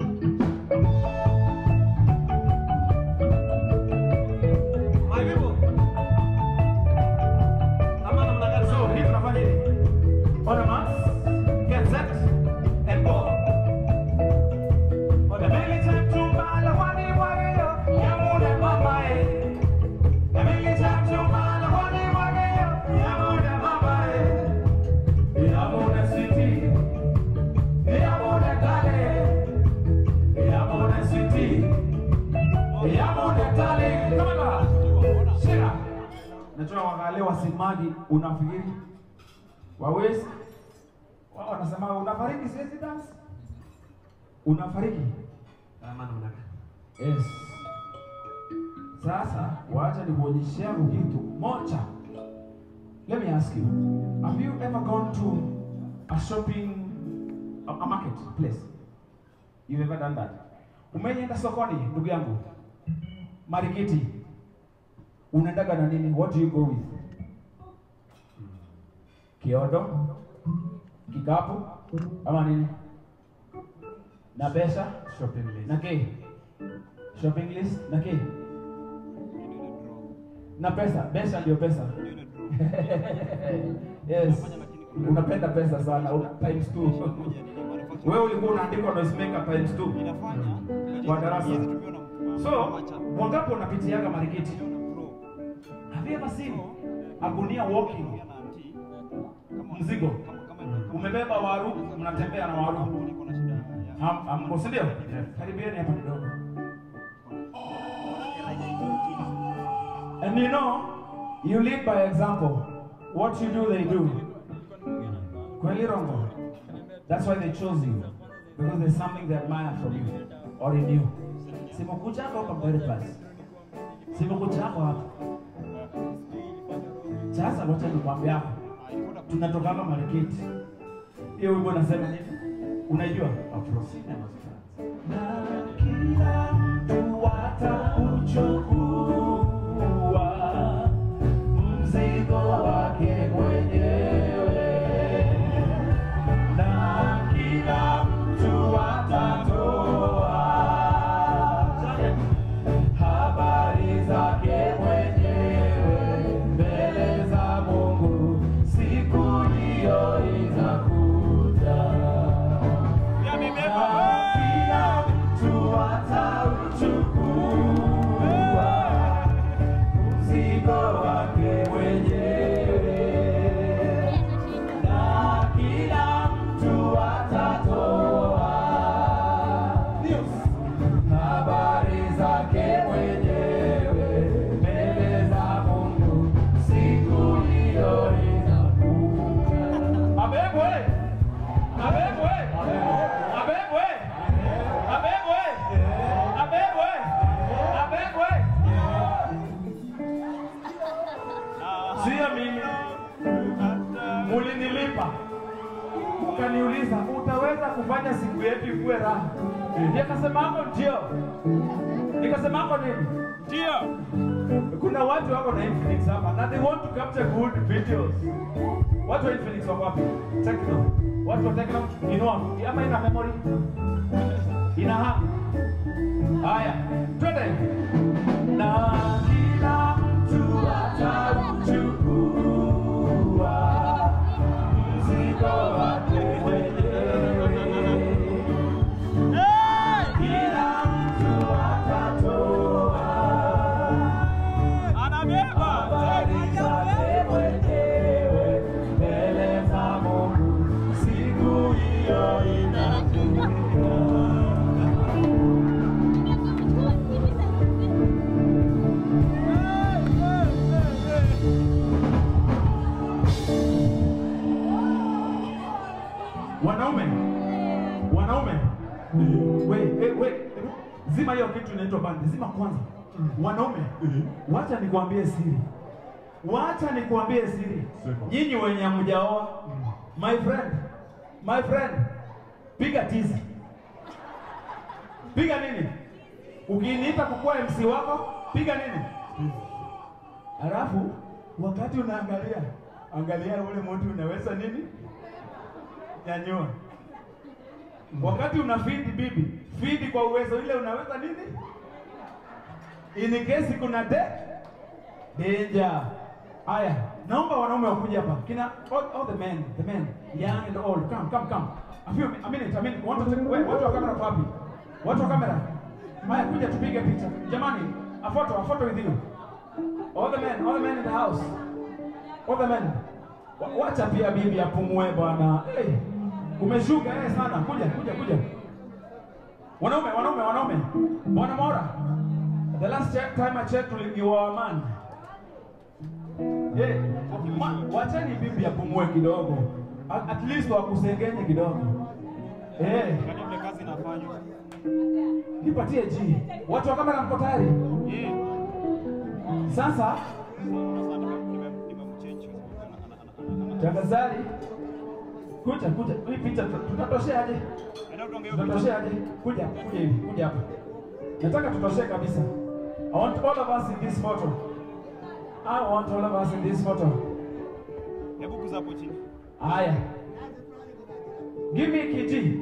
wasimagi, unafikiri wawezi? Wao wanasema unafariki, siwezi dance. Unafariki? Yes. Sasa wacha nikuonyeshea kitu moja. Let me ask you, have you ever gone to a shopping a, a market place? You ever done that? Umeenda sokoni ndugu yangu? Marikiti. Unaendaga na nini? What do you go with? Kiodo? Kikapu? Ama nini? Na pesa? Shopping list. na ke shopping list na ke na pesa pesa ndio pesa yes unapenda pesa sana times two wewe ulikuwa unaandikwa noisemaker times two kwa darasa so wangapo unapitiaga marikiti have you ever seen a gunia walking mzigo umebeba waru mnatembea na waru Ham- hamko si ndio karibieni hapa kidogo And you know, you lead by example. What you do, they do. Kweli rongo. That's why they chose you. Because there's something they admire from you or in you. Simukuja hapa hapa Mbere Plus. hapo. hapa hapa. Sasa wacha nikwambie hapa. Tunatoka Marikiti. Hiyo wimbo nasema nini? unajua Afro Cinema. Na kila mtu yetu ikuwe raha. Nikasema hapo ndio. Nikasema hapo nini? Ndio. Kuna watu wako na Infinix hapa na they want to capture good videos. Watu wa Infinix wako wapi? Techno. Watu wa Techno inua ama ina memory? Ina hang. Haya, twende. Na hiyo kitu inaitwa bandi, zima kwanza. Wanaume, wacha nikwambie siri, wacha nikwambie siri. Nyinyi wenye hamjaoa, my friend, my friend, piga tizi, piga nini? Ukiniita kukuwa MC wako, piga nini? Alafu wakati unaangalia, angalia ule mtu unaweza nini? Nyanyua. Wakati una feed bibi, feed kwa uwezo ile unaweza nini? In case kuna de danger. Aya, naomba wanaume wakuja hapa. Kina all, all the men, the men, young and old. Come, come, come. A few a minute, a minute. Watu watu wa kamera kwa wapi? Watu wa kamera. Haya, kuja tupige picha. Jamani, a photo, a photo with you. All the men, all the men in the house. All the men. Wacha pia bibi apumue bwana. Hey, umeshuka eh sana. Kuja, kuja, kuja. Wanaume, wanaume, wanaume. Bwana Mora. The last time I checked you were a man. Yeah, wacheni bibi apumue kidogo. At, at least wakusengenye kidogo. Eh, kazi inafanywa. nipatie G. Watu wa kamera mko tayari? Yeah. Sasa Sasa tafadhali kuja kuja, hii picha tuta- tutatosheaje? Tutatosheaje? Kuja kuja hivi, kuja hapa. Nataka tutoshee kabisa. I want all of us in this photo. I want all of us in this photo. Hebu kuza hapo chini. Haya. Give me kiti.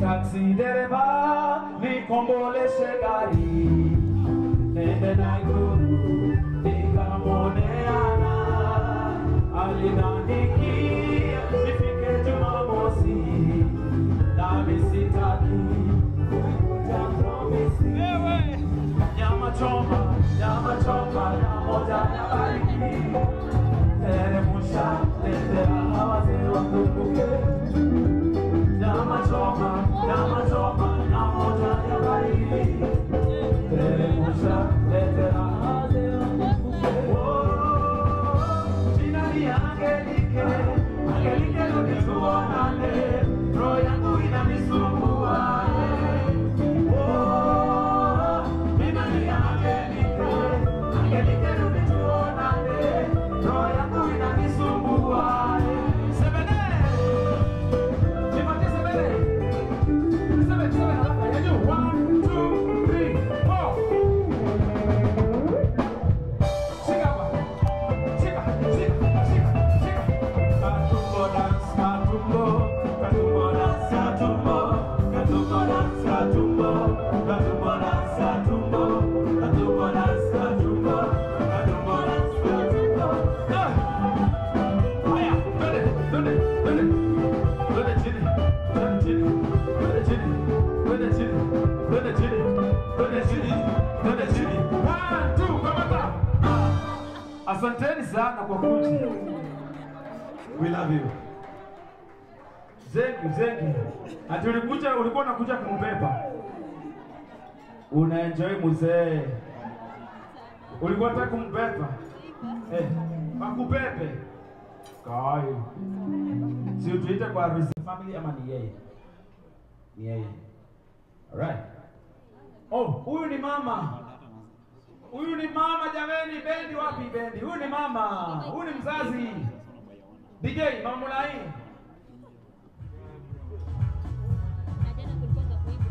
Taxi dereva, nikomboleshe gari. Nende Nakuru, nikamoneana. Aliniandikia choma, nyama choma, na moja ya bariki. Teremsha, letera wazee wakumbuke. Nyama choma, nyama choma, Asanteni sana kwa kuja. We love you. Zengi, zengi. Ati ulikuja ulikuwa unakuja kumbeba. Una enjoy mzee. Ulikuwa unataka kumbeba. Eh, makubebe. Kai. Si utuite kwa Rizzi family ama ni yeye? Ni yeye. Alright. Oh, huyu ni mama. Huyu ni mama jameni, bendi wapi bendi? Huyu ni mama. Huyu ni mzazi. DJ Mamulai.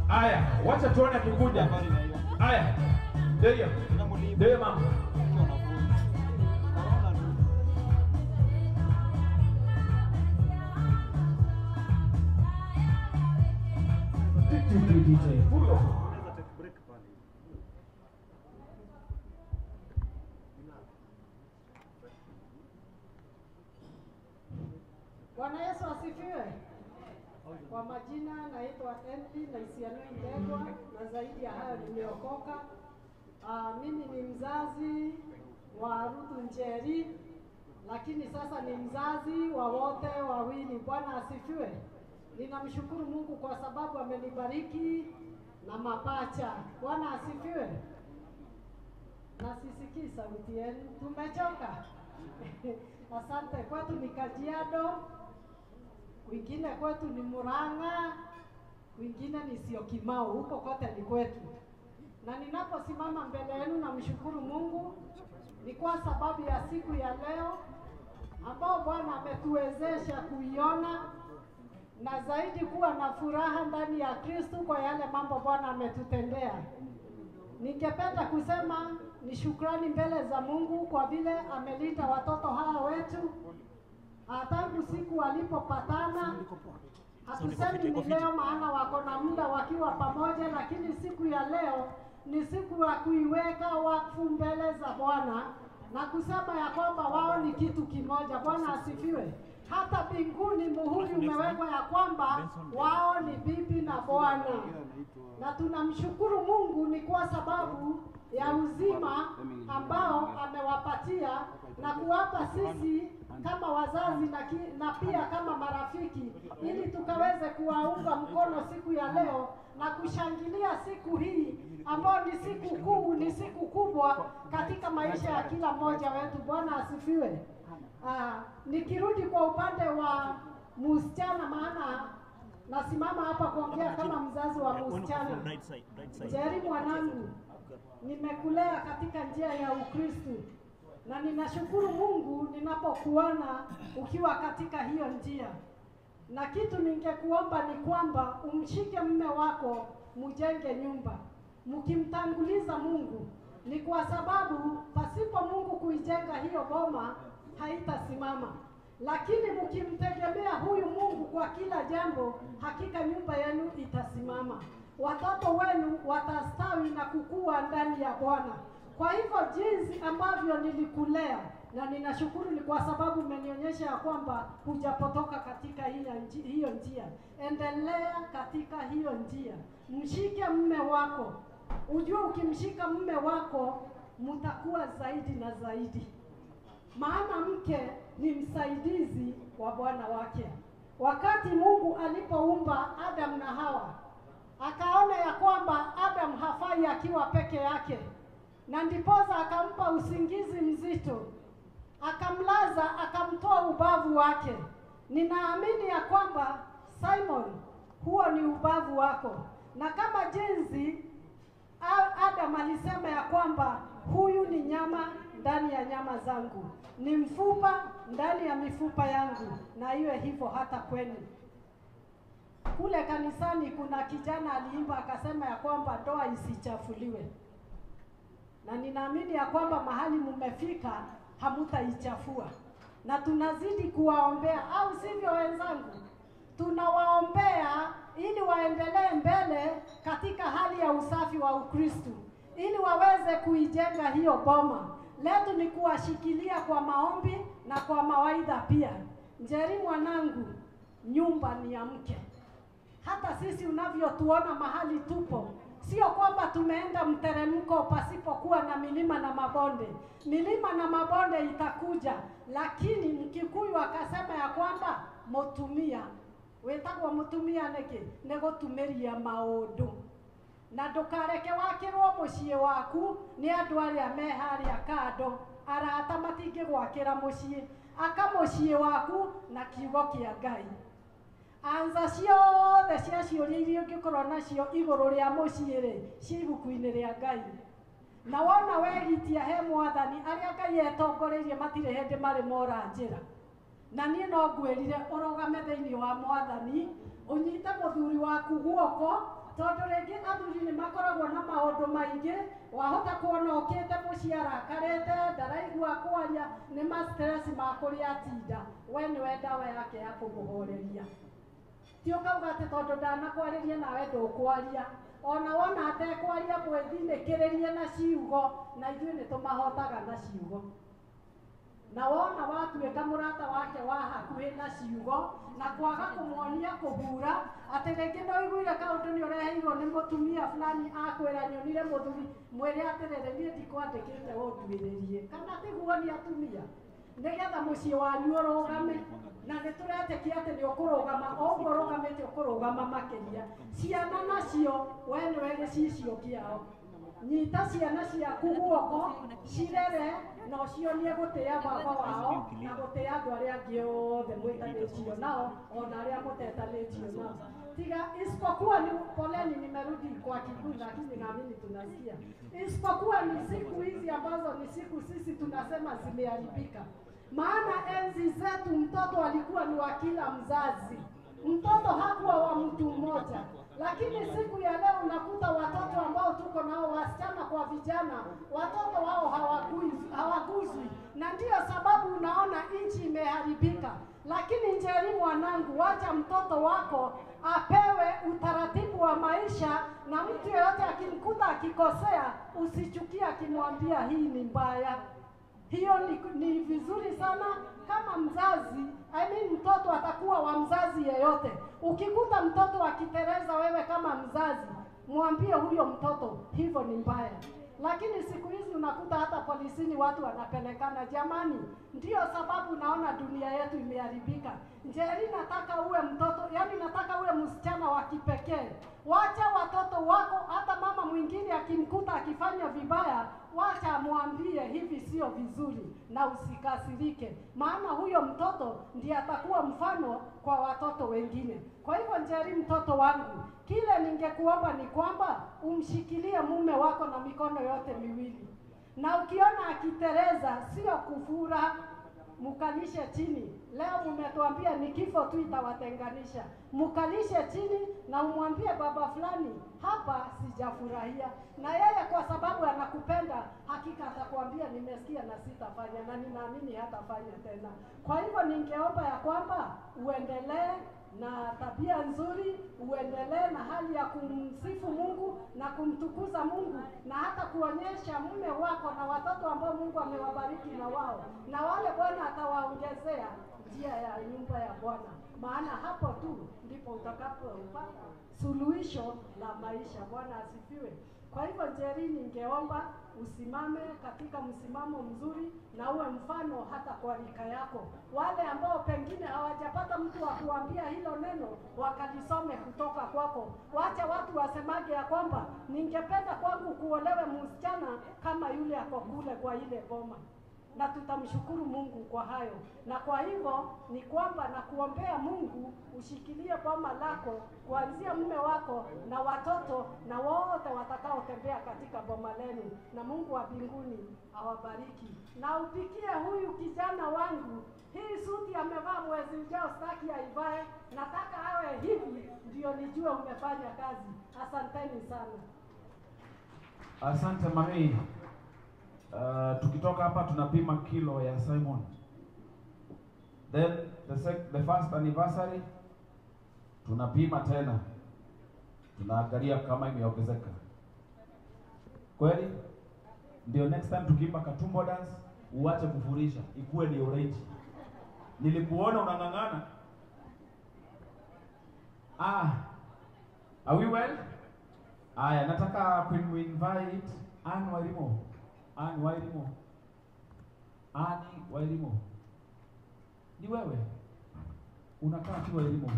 Aya, wacha tuone akikuja. Aya. Ndio. Ndio mama. DJ. Bwana Yesu asifiwe. Kwa majina naitwa Emily na Isiano Ndegwa, na zaidi ya hayo nimeokoka. Uh, mimi ni mzazi wa Ruth Njeri, lakini sasa ni mzazi wa wote wawili. Bwana asifiwe. Ninamshukuru Mungu kwa sababu amenibariki na mapacha. Bwana asifiwe. Na sisikii sauti yenu, tumechoka. Asante. Kwetu ni Kajiado kwingine kwetu ni Murang'a, wengine ni Syokimau, huko kote ni kwetu. Na ninaposimama mbele yenu namshukuru Mungu ni kwa sababu ya siku ya leo ambao Bwana ametuwezesha kuiona na zaidi kuwa na furaha ndani ya Kristo kwa yale mambo Bwana ametutendea. Ningependa kusema ni shukrani mbele za Mungu kwa vile amelinda watoto hawa wetu tangu siku walipopatana. Hatusemi ni leo, maana wako na muda wakiwa pamoja, lakini siku ya leo ni siku ya kuiweka wakfu mbele za Bwana na kusema ya kwamba wao ni kitu kimoja. Bwana asifiwe. Hata mbinguni muhuri umewekwa ya kwamba wao ni bibi na bwana, na tunamshukuru Mungu ni kwa sababu ya uzima ambao amewapatia na kuwapa sisi kama wazazi na, ki, na pia kama marafiki, ili tukaweze kuwaunga mkono siku ya leo na kushangilia siku hii ambayo ni siku kuu, ni siku kubwa katika maisha ya kila mmoja wetu. Bwana asifiwe. Aa, nikirudi kwa upande wa msichana, maana nasimama hapa kuongea kama mzazi wa msichana. Jeri mwanangu, nimekulea katika njia ya Ukristo na ninashukuru Mungu ninapokuona ukiwa katika hiyo njia, na kitu ningekuomba ni kwamba umshike mume wako, mjenge nyumba mkimtanguliza Mungu. Ni kwa sababu pasipo Mungu kuijenga hiyo boma haitasimama, lakini mkimtegemea huyu Mungu kwa kila jambo, hakika nyumba yenu itasimama, watoto wenu watastawi na kukua ndani ya Bwana. Kwa hivyo jinsi ambavyo nilikulea na ninashukuru ni kwa sababu umenionyesha ya kwamba hujapotoka katika hiyo njia. Endelea katika hiyo njia, mshike mme wako. Ujue ukimshika mme wako mtakuwa zaidi na zaidi, maana mke ni msaidizi wa bwana wake. Wakati Mungu alipoumba Adam na Hawa, akaona ya kwamba Adam hafai akiwa peke yake na ndiposa akampa usingizi mzito, akamlaza, akamtoa ubavu wake. Ninaamini ya kwamba Simon, huo ni ubavu wako, na kama jinsi Adam alisema ya kwamba huyu ni nyama ndani ya nyama zangu, ni mfupa ndani ya mifupa yangu, na iwe hivyo hata kwenu. Kule kanisani kuna kijana aliimba akasema ya kwamba ndoa isichafuliwe na ninaamini ya kwamba mahali mmefika hamutaichafua, na tunazidi kuwaombea, au sivyo wenzangu? Tunawaombea ili waendelee mbele katika hali ya usafi wa Ukristo, ili waweze kuijenga hiyo boma. Letu ni kuwashikilia kwa maombi na kwa mawaidha pia. Njeri mwanangu, nyumba ni ya mke. Hata sisi unavyotuona mahali tupo Sio kwamba tumeenda mteremko pasipokuwa na milima na mabonde. Milima na mabonde itakuja, lakini Mkikuyu akasema ya kwamba mutumia. Wetagwo mutumia niki? Nĩ gũtumĩria maũndũ na ndukareke wakirwo mucii waku ni andu aria me haria kando. Arata matingigwakira mucii aka mucii waku na kiugo kia Ngai anza ciothe cia ciũria iria ũngĩkorwo nacio igũrũ rĩa mũciĩ rĩ cia ibuku-inĩ rĩa Ngai. Na wona wegitia he mwathani arĩa Ngai etongoreirie matirĩ hĩndĩ marĩ mora njĩra. Na niĩ no ngwĩrire ũrũgame thĩinĩ wa mwathani ũnyite mũthuri waku guoko tondũ rĩngĩ athuri nĩ makoragwo na maũndũ maingĩ wahota kuona ũkĩte mũciĩ arakarĩte ndaraigua kwaria nĩ ma stress ma kũrĩa atinda. We nĩwe ndawa yake ya kũmũhoreria ti ũkauga atä tondå ndanakwarĩria nawe ndũkwaria. Ona wona atekwaria mwĩthinĩkĩrĩrie na ciugo na ithuĩ nĩ tũmahotaga na ciugo. Na wona watuĩka mũrata wake wa hakuhĩ na ciugo na kwaga kũmuonia kũhura atĩ rĩngĩ ndoiguire kaũndũ nĩ ũreheirwo nĩ mũtumia fulani akwĩra nyonire mũthuri mwĩre atĩrĩrĩ niĩ ndikwandĩkĩte ũnduĩrĩrie. Kana tiguo nĩ atumia nĩgetha mũciĩ wanyu ũrũgame na nĩ tũretĩkia atĩ rå ũkũrũgama o rå gama makä ria ciana nacio we nĩwe gĩcicio kĩao. Nyita ciana ciaku guoko cirere na ũcionie gũtĩa baba wao na gå tä a andå arä a angä othe mwĩtanĩtio nao ona arĩa mũtetanĩtio nao. Tiga isipokuwa ni poleni nimerudi kwa kiguu lakini naamini tunasikia. Isipokuwa ni siku hizi ambazo ni siku sisi tunasema zimeharibika maana enzi zetu mtoto alikuwa ni wa kila mzazi. Mtoto hakuwa wa mtu mmoja. Lakini siku ya leo unakuta watoto ambao tuko nao wasichana kwa vijana watoto wao hawaguzwi na ndiyo sababu unaona nchi imeharibika. Lakini njeri mwanangu wacha mtoto wako apewe utaratibu wa maisha na mtu yeyote akimkuta akikosea usichukia akimwambia hii ni mbaya hiyo ni, ni vizuri sana kama mzazi I mean mtoto atakuwa wa mzazi yeyote. Ukikuta mtoto akitereza wewe kama mzazi mwambie huyo mtoto hivyo ni mbaya. Lakini siku hizi unakuta hata polisini watu wanapelekana jamani ndiyo sababu naona dunia yetu imeharibika njeri nataka uwe mtoto yani nataka uwe msichana wa kipekee. Wacha watoto wako hata mama mwingine akimkuta akifanya vibaya wacha amwambie hivi sio vizuri na usikasirike. Maana huyo mtoto ndiye atakuwa mfano kwa watoto wengine. Kwa hivyo njeri mtoto wangu kile ningekuomba ni kwamba umshikilie mume wako na mikono yote miwili. Na ukiona akitereza sio kufura mukalishe chini. Leo mumetuambia ni kifo tu itawatenganisha. Mukalishe chini na umwambie baba fulani hapa sijafurahia. Na yeye kwa sababu anakupenda hakika atakwambia nimesikia na sitafanya na ninaamini hatafanya tena. Kwa hivyo ningeomba ya kwamba uendelee na tabia nzuri uendelee na hali ya kumsifu mungu na kumtukuza mungu na hata kuonyesha mume wako na watoto ambao mungu amewabariki na wao. Na wale bwana atawaongezea njia ya nyumba ya bwana. Maana hapo tu ndipo utakapopata suluhisho la maisha. Bwana asifiwe kwa hivyo Jerry, ningeomba usimame katika msimamo mzuri na uwe mfano hata kwa rika yako. Wale ambao pengine hawajapata mtu wa kuambia hilo neno wakalisome kutoka kwako. Wacha watu wasemaje ya kwamba ningependa kwangu kuolewe msichana kama yule ako kule kwa ile boma na tutamshukuru Mungu kwa hayo. Na kwa hivyo ni kwamba na kuombea Mungu ushikilie boma lako kuanzia mume wako na watoto na wote watakaotembea katika boma lenu, na Mungu wa mbinguni awabariki. Na upikie huyu kijana wangu hii suti amevaa mwezi ujao, staki aivae, nataka awe hivi, ndio nijue umefanya kazi. Asanteni sana. Asante mami. Uh, tukitoka hapa tunapima kilo ya Simon. Then the, sec the first anniversary tunapima tena, tunaangalia kama imeongezeka kweli. Ndio next time tukiimba Katumbo dance uache kufurisha, ikuwe ni orange. Nilikuona unang'ang'ana. Ah, are we well? Aya, nataka kuinvite Wairimo. Anne Wairimo. ani Wairimo. Ni wewe? Unakaa tu Wairimo.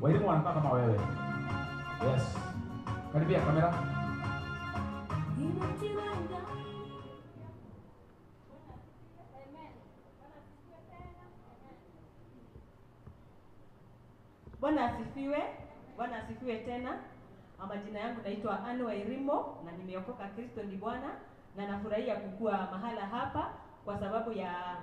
Wairimo wanakaa kama wewe. Yes. Karibia kamera. Bwana asifiwe. Bwana asifiwe tena. Ah, Majina yangu naitwa Anne Wairimo na nimeokoka Kristo ni Bwana na nafurahia kukua mahala hapa kwa sababu ya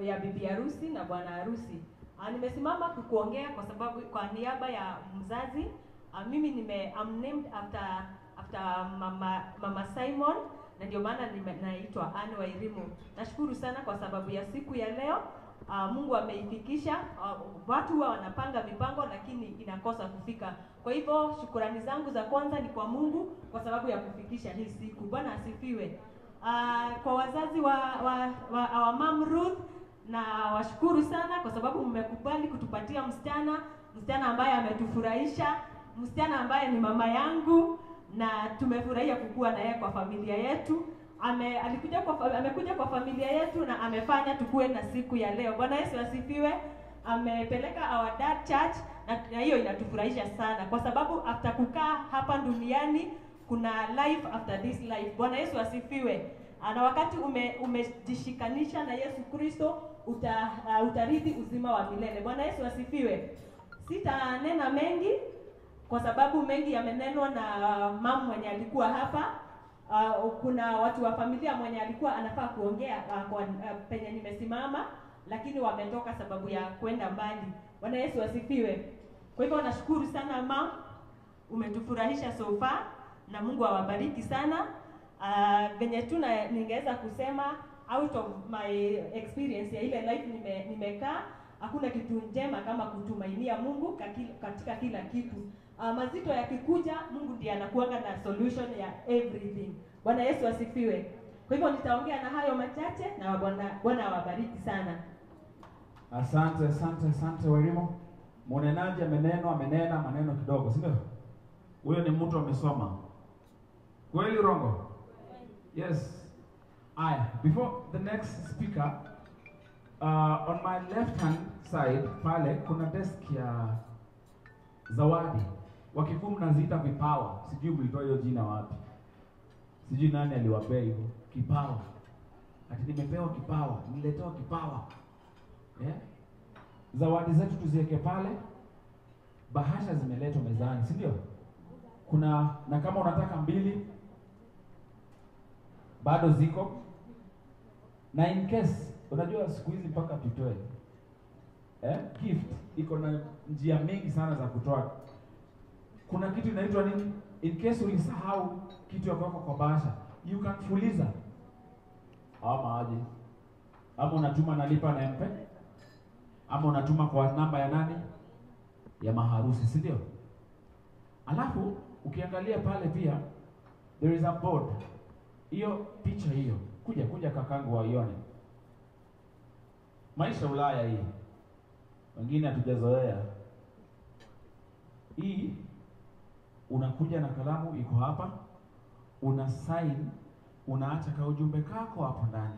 ya bibi harusi na bwana harusi. Ah, nimesimama kukuongea kwa sababu kwa niaba ya mzazi. a, mimi nime I'm named after after mama mama Simon na ndio maana naitwa Anne Wairimo. Nashukuru sana kwa sababu ya siku ya leo. Uh, Mungu ameifikisha. Uh, watu huwa wanapanga mipango lakini inakosa kufika. Kwa hivyo shukurani zangu za kwanza ni kwa Mungu kwa sababu ya kufikisha hii siku. Bwana asifiwe. Uh, kwa wazazi wa, wa, wa our mom Ruth na washukuru sana kwa sababu mmekubali kutupatia msichana, msichana ambaye ametufurahisha, msichana ambaye ni mama yangu na tumefurahia kukua na yeye kwa familia yetu ame, alikuja kwa, amekuja kwa familia yetu na amefanya tukue na siku ya leo. Bwana Yesu asifiwe. Amepeleka our dad church na hiyo inatufurahisha sana kwa sababu after kukaa hapa duniani kuna life after this life. Bwana yesu asifiwe. Na wakati ume, umejishikanisha na yesu kristo uta, uh, utarithi uzima wa milele. Bwana yesu asifiwe. Sitanena mengi kwa sababu mengi yamenenwa na mamu mwenye alikuwa hapa uh, kuna watu wa familia mwenye alikuwa anafaa kuongea uh, kwa, uh, penye nimesimama lakini wametoka sababu ya kwenda mbali. Bwana yesu asifiwe. Kwa hivyo nashukuru sana ma umetufurahisha so far na mungu awabariki sana. Uh, venye tu ningeweza kusema out of my experience ya ile life nime, nimekaa hakuna kitu njema kama kutumainia mungu katika kila kitu uh, mazito yakikuja mungu ndiye anakuanga na solution ya everything bwana yesu asifiwe kwa hivyo nitaongea na hayo machache na bwana bwana awabariki sana Asante, asante, asante walimu. Mnenaji ameneno amenena maneno kidogo, si ndio? Huyo ni mtu amesoma. Kweli rongo? Yes. Aya, before the next speaker, uh, on my left hand side pale kuna desk ya zawadi. Wakikuu mnaziita vipawa. Sijui mlitoa hiyo jina wapi. Sijui nani aliwapea hivyo. Kipawa. Ati nimepewa kipawa, niletewa kipawa. Yeah? Zawadi zetu tuziweke pale. Bahasha zimeletwa mezani, si ndio? Kuna na kama unataka mbili bado ziko, na in case unajua siku hizi mpaka tutoe eh, gift iko na njia mingi sana za kutoa. Kuna kitu inaitwa nini? In case ulisahau kitu ya kwa bahasha, you can fuliza. Ama aje, ama unatuma nalipa na mpe ama unatuma kwa namba ya nani? Ya maharusi si ndio? Alafu ukiangalia pale pia there is a board. Hiyo picha hiyo. Kuja kuja kakangu waione. Maisha ulaya hii. Wengine hatujazoea. Hii unakuja na kalamu iko hapa una sign unaacha ka ujumbe kako hapo ndani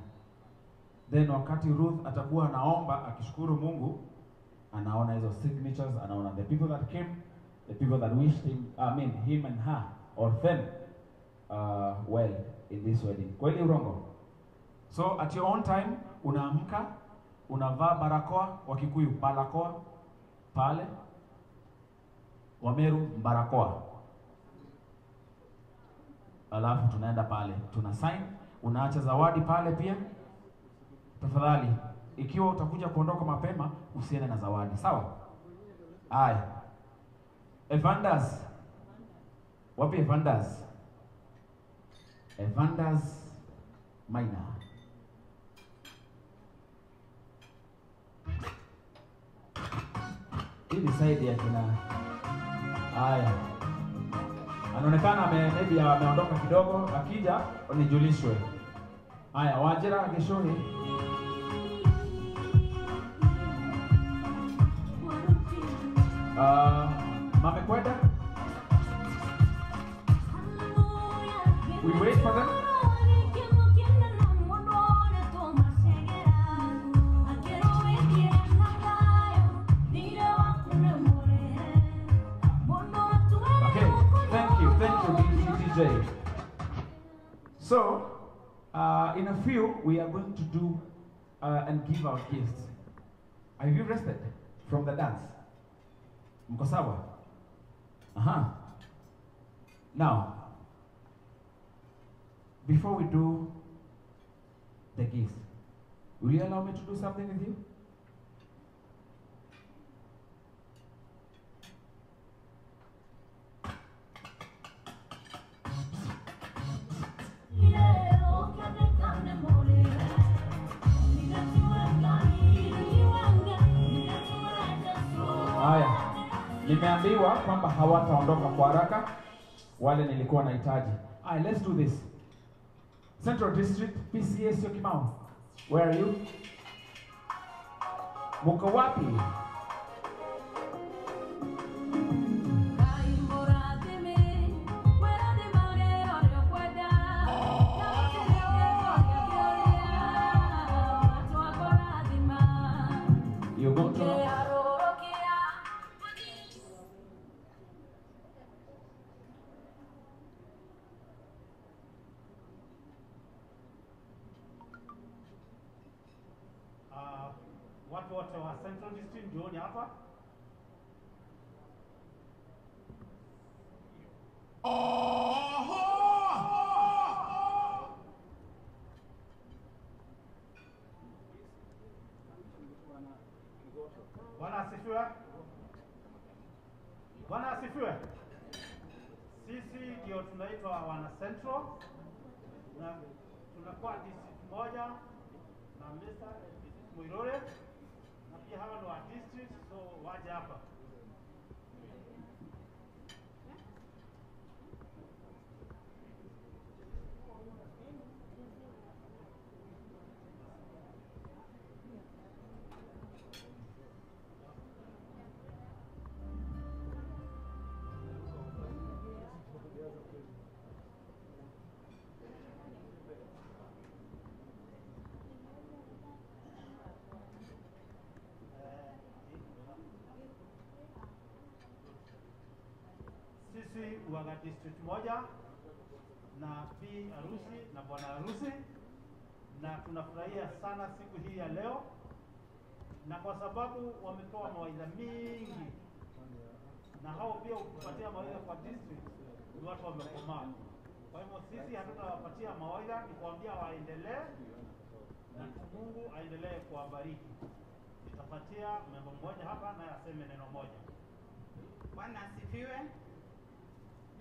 then wakati Ruth atakuwa anaomba akishukuru Mungu, anaona hizo signatures, anaona the people that came, the people that wished him, I mean him and her or them uh, well in this wedding. Kweli urongo? So at your own time unaamka, unavaa barakoa, Wakikuyu barakoa pale, Wameru barakoa, alafu tunaenda pale tuna sign, unaacha zawadi pale pia. Tafadhali ikiwa utakuja kuondoka mapema usiende na zawadi sawa? Haya. Evandas wapi evandas evandas maina hii ni side ya kina. Haya anaonekana maybe ameondoka kidogo akija nijulishwe haya wajira gishoni Uh, Mame? We wait for them? So, uh, in a few, we are going to do uh, and give our gifts. Are you rested from the dance? Mko sawa? Aha. Now, before we do the gifts, will you allow me to do something with you? Haya, nimeambiwa kwamba hawataondoka kwa haraka wale nilikuwa nahitaji. Haya, let's do this. Central District PCA Syokimau, Where are you? Muko wapi? Tunakuwa district moja na Mr. Muirore na pia hawa ni wa district, so waje hapa. District moja na bi harusi na bwana harusi, na tunafurahia sana siku hii ya leo, na kwa sababu wametoa mawaidha mingi, na hao pia ukipatia mawaidha kwa district ni watu wamekomaa. Kwa hivyo sisi hatutawapatia mawaidha, ni kuambia waendelee na Mungu aendelee kuwabariki. Nitapatia membo mmoja hapa naye aseme neno moja. Bwana asifiwe.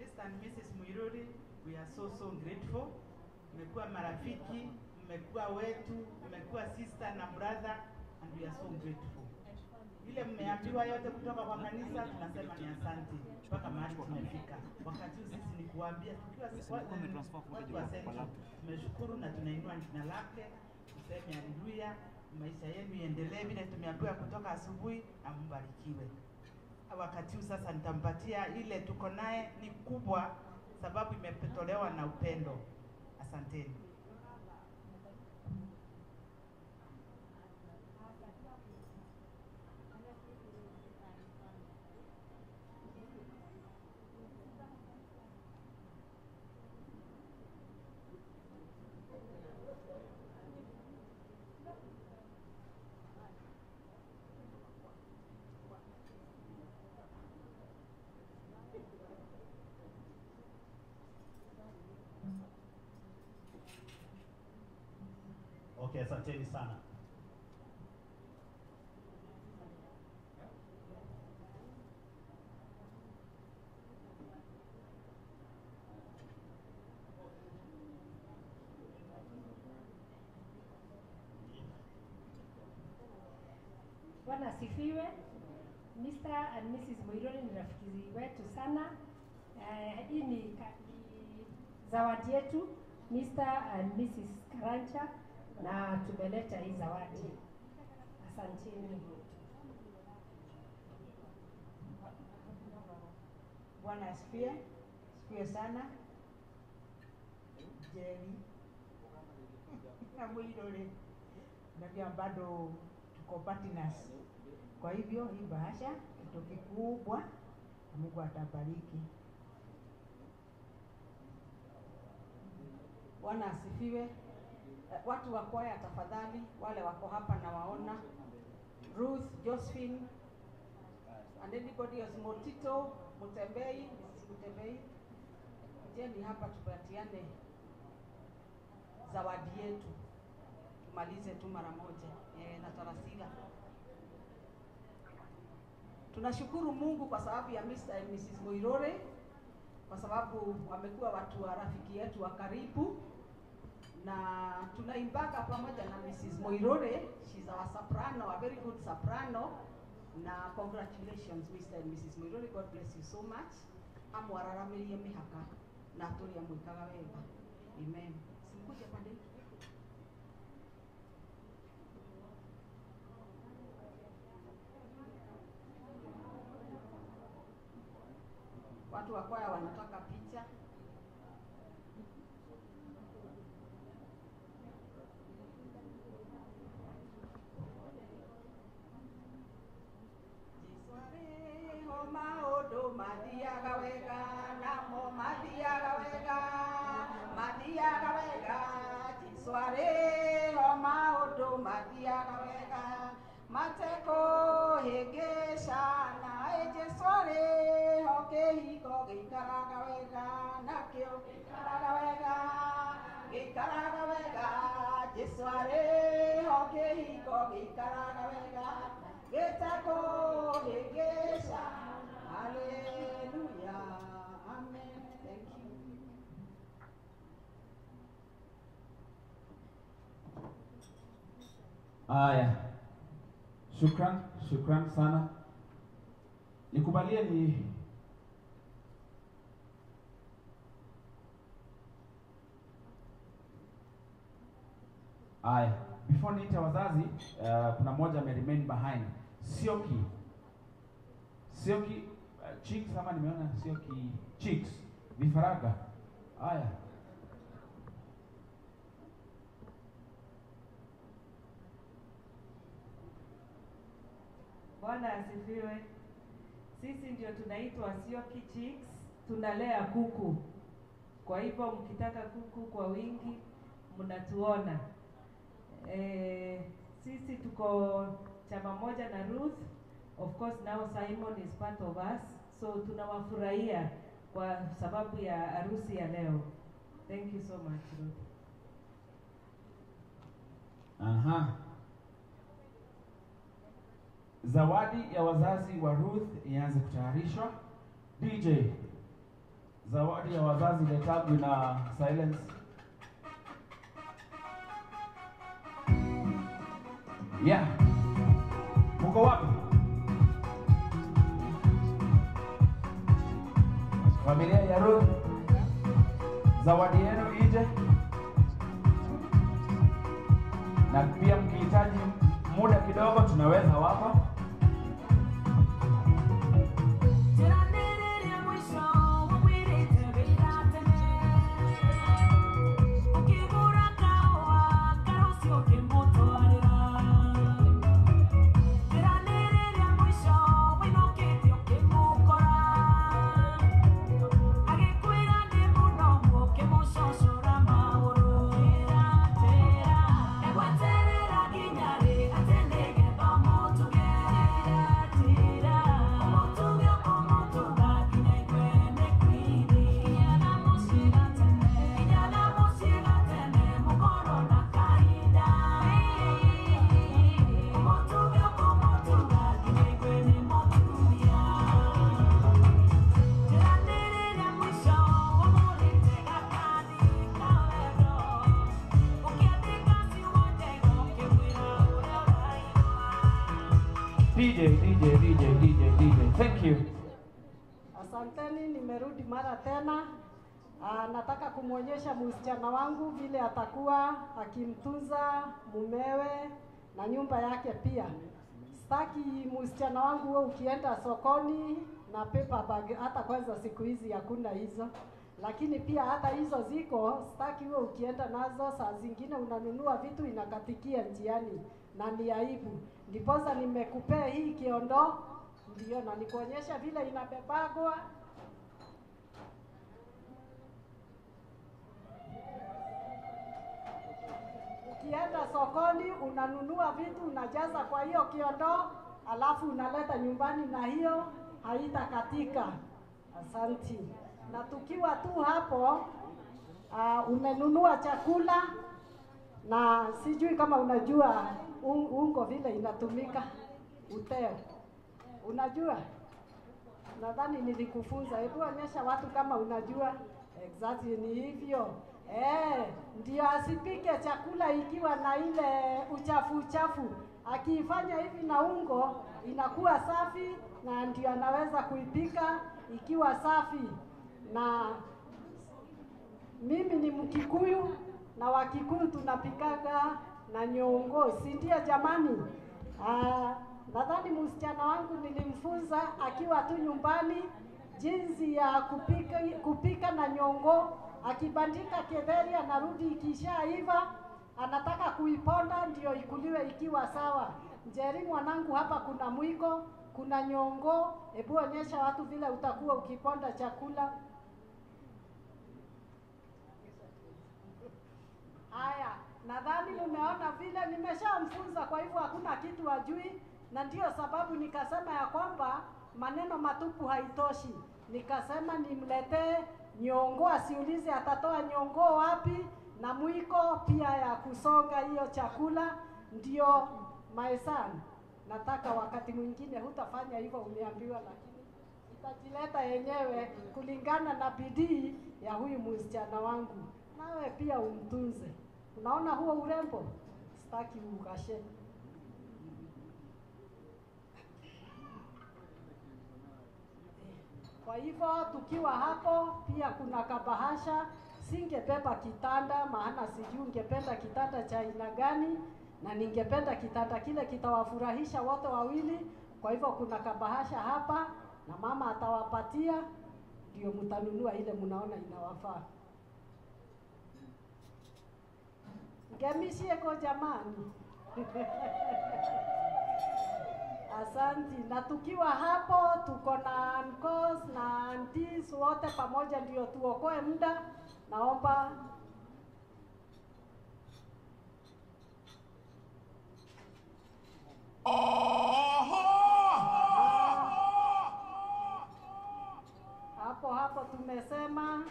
Mr. and Mrs. Muiruri, we are so so grateful. Mmekuwa marafiki, mmekuwa wetu, mmekuwa sister na brother and we are so grateful. Ile mmeambiwa yote kutoka kwa kanisa tunasema ni asante mpaka mahali tumefika. Wakati huu sisi ni kuambia tukiwa watu wa Central, tumeshukuru na tunainua jina lake, tuseme haleluya. Maisha yenu iendelee vile tumeambiwa kutoka asubuhi, na mbarikiwe wakati huu sasa nitampatia ile tuko naye ni kubwa, sababu imetolewa na upendo. Asanteni. Okay, asanteni sana. Bwana asifiwe. Mr. and Mrs. Muironi ni rafiki wetu sana. Eh, hii ni zawadi yetu Mr. and Mrs. Karanja na tumeleta hii zawadi. Asanteni. Bwana asifiwe, asifiwe sana. Jeri na Muirore, najua bado tuko partners. Kwa hivyo hii bahasha kitu kikubwa, Mungu atabariki. Bwana asifiwe. Eh, Watu wa kwaya tafadhali, wale wako hapa na waona Ruth, Josephine and anybody else, Motito, Mutembei. Mutembei, jeni hapa tupatiane zawadi yetu, tumalize tu mara moja e, na tarasila. Tunashukuru Mungu kwa sababu ya Mr. and Mrs. Muirore kwa sababu wamekuwa watu wa rafiki yetu wa karibu na tunaimbaga pamoja na Mrs. Moirore. She's our soprano, a very good soprano. Na congratulations Mr. and Mrs. Moirore, God bless you so much. Amwararamirie mihaka na turia mwikaga wega. Amen. Simkuja pande. Watu wa kwaya wanataka picha. Kĩhingo gĩikaraga wega haleluya Haya, shukran, shukran sana. Nikubalie ni Haya, before niite wazazi, uh, kuna mmoja ame remain behind. Sioki. Sioki uh, chicks ama nimeona Sioki chicks vifaranga. Haya. Bwana asifiwe. Sisi ndio tunaitwa Sioki Chicks, tunalea kuku. Kwa hivyo mkitaka kuku kwa wingi mnatuona. Eh, sisi tuko chama moja na Ruth. Of course now Simon is part of us. So tunawafurahia kwa sababu ya harusi ya leo. Thank you so much Ruth. Aha. Zawadi ya wazazi wa Ruth ianze kutayarishwa. DJ, zawadi ya wazazi letabwi na silence. Yeah. Muko wapi? Familia ya Ruth, zawadi yenu ije, na pia mkihitaji muda kidogo tunaweza wapa. Tena. Aa, nataka kumwonyesha msichana wangu vile atakuwa akimtunza mumewe na nyumba yake pia. Sitaki msichana wangu wewe ukienda sokoni na paper bag, hata kwanza siku hizi hakuna hizo, lakini pia hata hizo ziko. Sitaki wewe ukienda nazo, saa zingine unanunua vitu inakatikia njiani na ni aibu. Ndiposa nimekupea hii kiondo, ndio na nikuonyesha vile inabebagwa ukienda sokoni unanunua vitu unajaza kwa hiyo kiondoo, alafu unaleta nyumbani na hiyo haitakatika. Asanti. Na tukiwa tu hapo uh, umenunua chakula na sijui kama unajua un, ungo vile inatumika uteo, unajua? Nadhani nilikufunza. Hebu onyesha watu kama unajua. Exactly, ni hivyo. Eh, ndio asipike chakula ikiwa na ile uchafu uchafu. Akiifanya hivi na ungo inakuwa safi, na ndio anaweza kuipika ikiwa safi. Na mimi ni Mkikuyu na Wakikuyu tunapikaga na nyongo, si ndio jamani? Ah, nadhani msichana wangu nilimfunza akiwa tu nyumbani jinsi ya kupika, kupika na nyongo. Akibandika ketheri anarudi ikishaiva, anataka kuiponda ndio ikuliwe ikiwa sawa. Njeri mwanangu, hapa kuna mwiko, kuna nyongo. Hebu onyesha watu vile utakuwa ukiponda chakula. Haya, nadhani mmeona vile nimeshamfunza, kwa hivyo hakuna kitu ajui, na ndio sababu nikasema ya kwamba maneno matupu haitoshi. Nikasema nimletee nyongo, asiulize atatoa nyongo wapi, na mwiko pia ya kusonga hiyo chakula. Ndio maesani, nataka wakati mwingine hutafanya hivyo, umeambiwa, lakini itajileta yenyewe kulingana na bidii ya huyu msichana wangu. Nawe pia umtunze. Unaona huo urembo, sitaki ugashe. Kwa hivyo tukiwa hapo, pia kuna kabahasha. Singebeba kitanda, maana sijui ungependa kitanda cha aina gani, na ningependa kitanda kile kitawafurahisha wote wawili. Kwa hivyo kuna kabahasha hapa, na mama atawapatia, ndio mtanunua ile mnaona inawafaa. ngemishieko jamani. Asanti. Na tukiwa hapo tuko na uncles na aunties wote pamoja, ndio tuokoe muda. Naomba hapo hapo tumesema,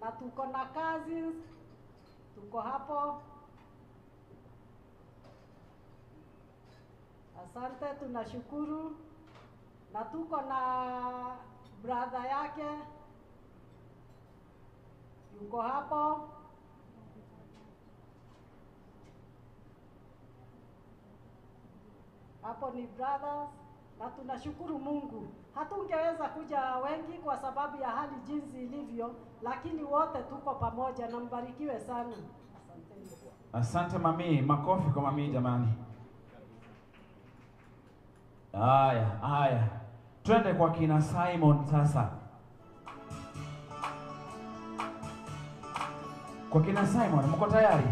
na tuko na cousins, tuko hapo. Asante, tunashukuru. Na tuko na brother yake yuko hapo. Hapo ni brothers, na tunashukuru Mungu. Hatungeweza kuja wengi kwa sababu ya hali jinsi ilivyo, lakini wote tuko pamoja, na mbarikiwe sana. Asante, Asante mami, makofi kwa mami jamani. Haya, haya, twende kwa kina Simon sasa. Kwa kina Simon, mko tayari?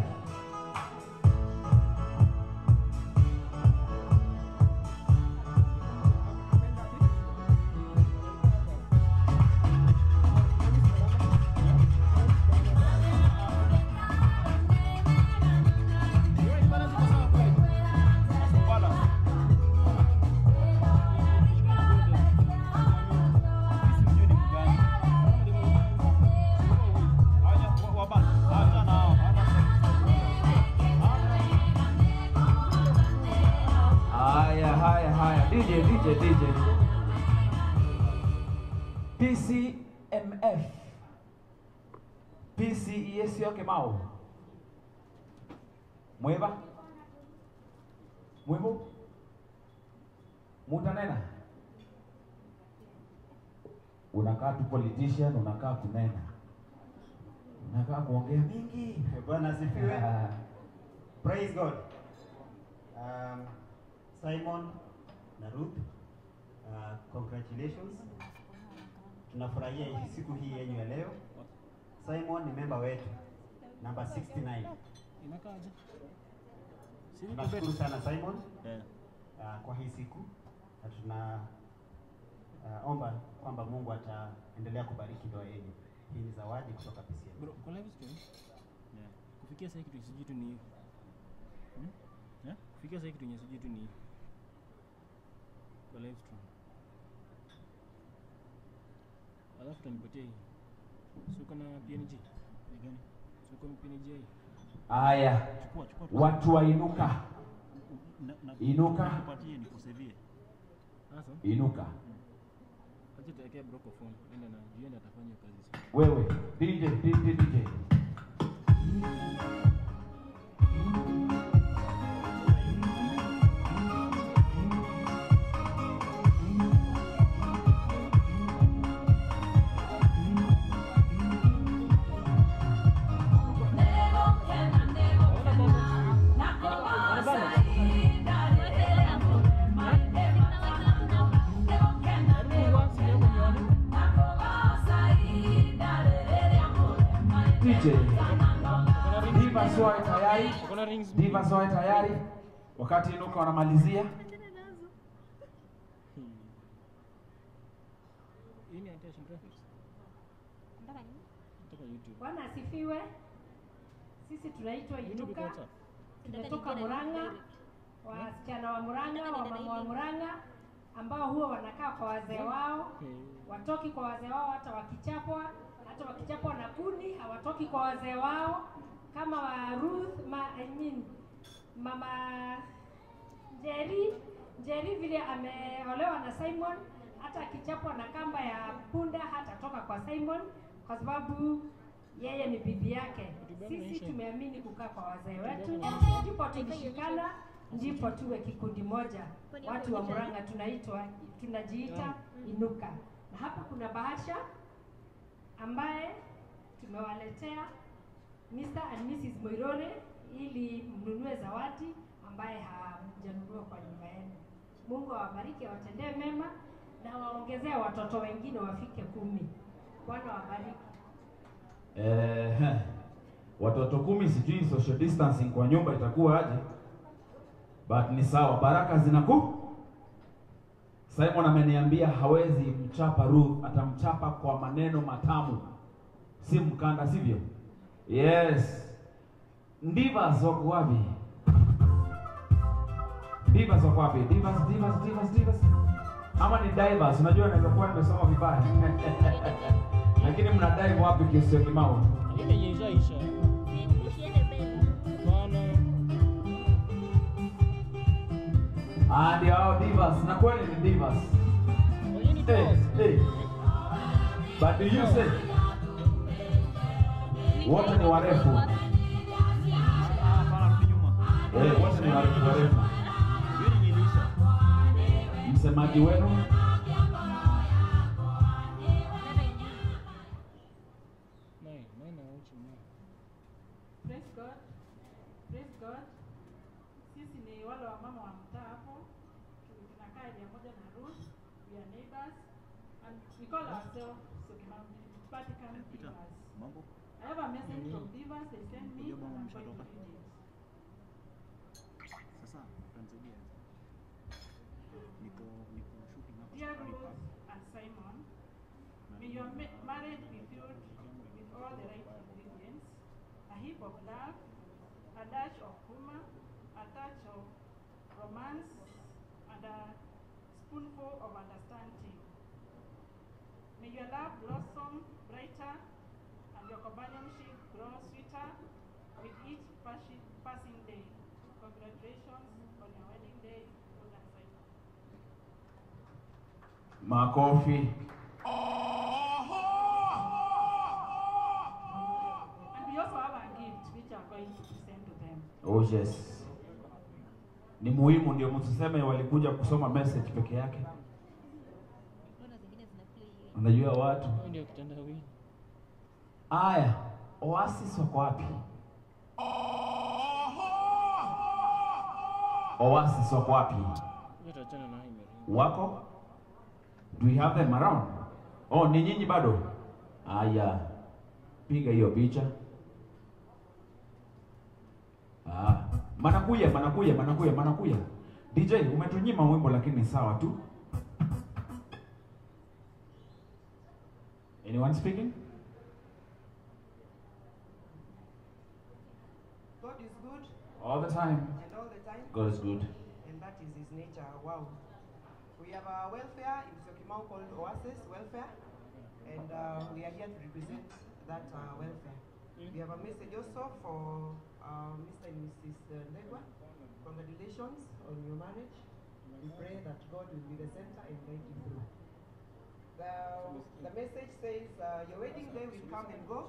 Yoke mau. Mweva? Mwivu? Mutanena? Unakaa tu politician, unakaa kunena. Unakaa kuongea mingi. Bwana asifiwe. Praise God. Um, Simon na Ruth, uh, congratulations. Tunafurahia hii siku hii yenyu ya leo. Simon ni memba wetu namba 69. Tunashukuru sana Simon uh, kwa hii siku na tuna uh, omba kwamba Mungu ataendelea kubariki ndoa yenu. Hii ni zawadi kutoka PCM. Bro, kwa live stream? Yeah. Kufikia sasa kitu sijui tu ni hmm? Yeah? Kufikia sasa kitu sijui tu ni kwa live stream. Alafu utanipatia hii. Si uko na PNG? Ni gani? Haya, watu wainuka, inuka, na- Inuka. Wewe. DJ, DJ, DJ. Diva Soe tayari. Diva Soe tayari. Wakati inuka wanamalizia. Hii attention graphics. Kutoka YouTube. Bwana asifiwe. Sisi tunaitwa Inuka, tunatoka Murang'a, wasichana wa Murang'a, wamama wa Murang'a ambao huwa wanakaa kwa wazee wao, watoki kwa wazee wao hata wakichapwa, hata wakichapwa na kuni hawatoki kwa wazee wao, kama wa Ruth ma, I mean, mama Njeri Njeri vile ameolewa na Simon, hata akichapwa na kamba ya punda hatatoka kwa Simon kwa sababu yeye ni bibi yake. Sisi tumeamini kukaa kwa wazee wetu, ndipo tulishikana, ndipo tuwe kikundi moja. Watu wa Murang'a tunaitwa tunajiita Inuka, na hapa kuna bahasha ambaye tumewaletea Mr. and Mrs. Moirore ili mnunue zawadi ambaye hamjanunua kwa nyumba yenu. Mungu awabariki, awatendee mema na waongezee watoto wengine wafike kumi. Bwana wabariki. Eh, watoto kumi, sijui social distancing kwa nyumba itakuwa aje, but ni sawa, baraka zinaku. Simon ameniambia hawezi mchapa Ruth, atamchapa kwa maneno matamu, si mkanda, sivyo? Yes. Divas wako wapi? Divas wako wapi? Divas, divas, divas, divas. Ama ni divers? Unajua naweza kuwa nimesoma vibaya. Lakini mna dive wapi? Ile yenye ishaisha. Ah, ndio hao divas. Na kweli ni divas. Hey, hey. But do you say wote ni warefu? Wote ni warefu. Msemaji wenu call ourselves Sokimau Vatican. Mambo. I have a message from Divas. They sent me and I'm going to read it. Sasa utanisaidia. Niko niko shooting hapa Dear. Ruth and Simon, may your ma- marriage be filled with all the right ingredients, a heap of love, a dash of humor, a touch of romance, and a spoonful of understanding. May your love blossom brighter and your companionship grow sweeter with each passing day. Congratulations on your wedding day, makofi. And we also have a gift which are going to present to them. Oh yes. Ni muhimu ndio msiseme walikuja kusoma message peke yake. Unajua watu. Aya, Oasis wako wapi? Oasis wako wapi? Wako? Do we have them around? Oh, ni nyinyi bado? Aya. Piga hiyo picha. Ah, manakuya, manakuya, manakuya, manakuya. DJ, umetunyima wimbo lakini sawa tu. Anyone speaking? God is good All the time. and all the time. God is good. And that is his nature. Wow. We have a welfare in Syokimau called Oasis Welfare. And uh, we are here to represent that uh, welfare. We have a message also for uh, Mr. and Mrs. Ndegwa. Congratulations on your marriage. We pray that God will be the center and guide you through. The, the message says, uh, Your wedding day will come and go,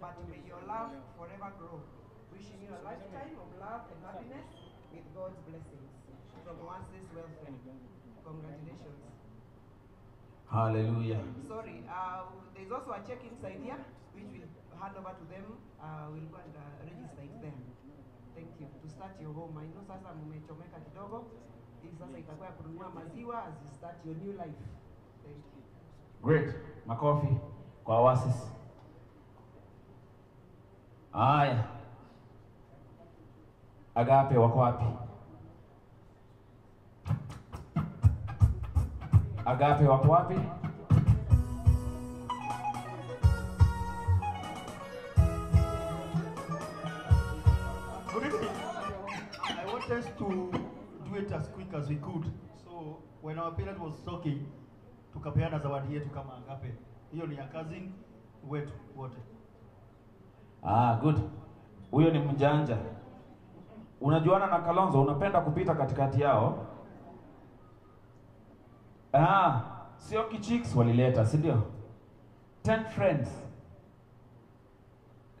but may your love forever grow. Wishing you a lifetime of love and happiness with God's blessings. From Oasis Welfare. Congratulations. Hallelujah. Sorry, uh, there's also a check inside here, which we'll hand over to them. Uh, we'll go and uh, register it there. Thank you. To start your home. I know sasa mmechomeka kidogo. Hii sasa itakuwa ya kununua maziwa as you start your new life. Great. Makofi kwa Oasis. Haya. Agape wako wapi? Agape wako wapi? wanted to do it as quick as we could. So when our parent was talking, tukapeana zawadi yetu kama agape. Hiyo ni ya cousin wetu wote. Ah, good. Huyo ni mjanja. Unajuana na Kalonzo, unapenda kupita katikati yao. Ah, sio kichicks walileta, si ndio? 10 friends.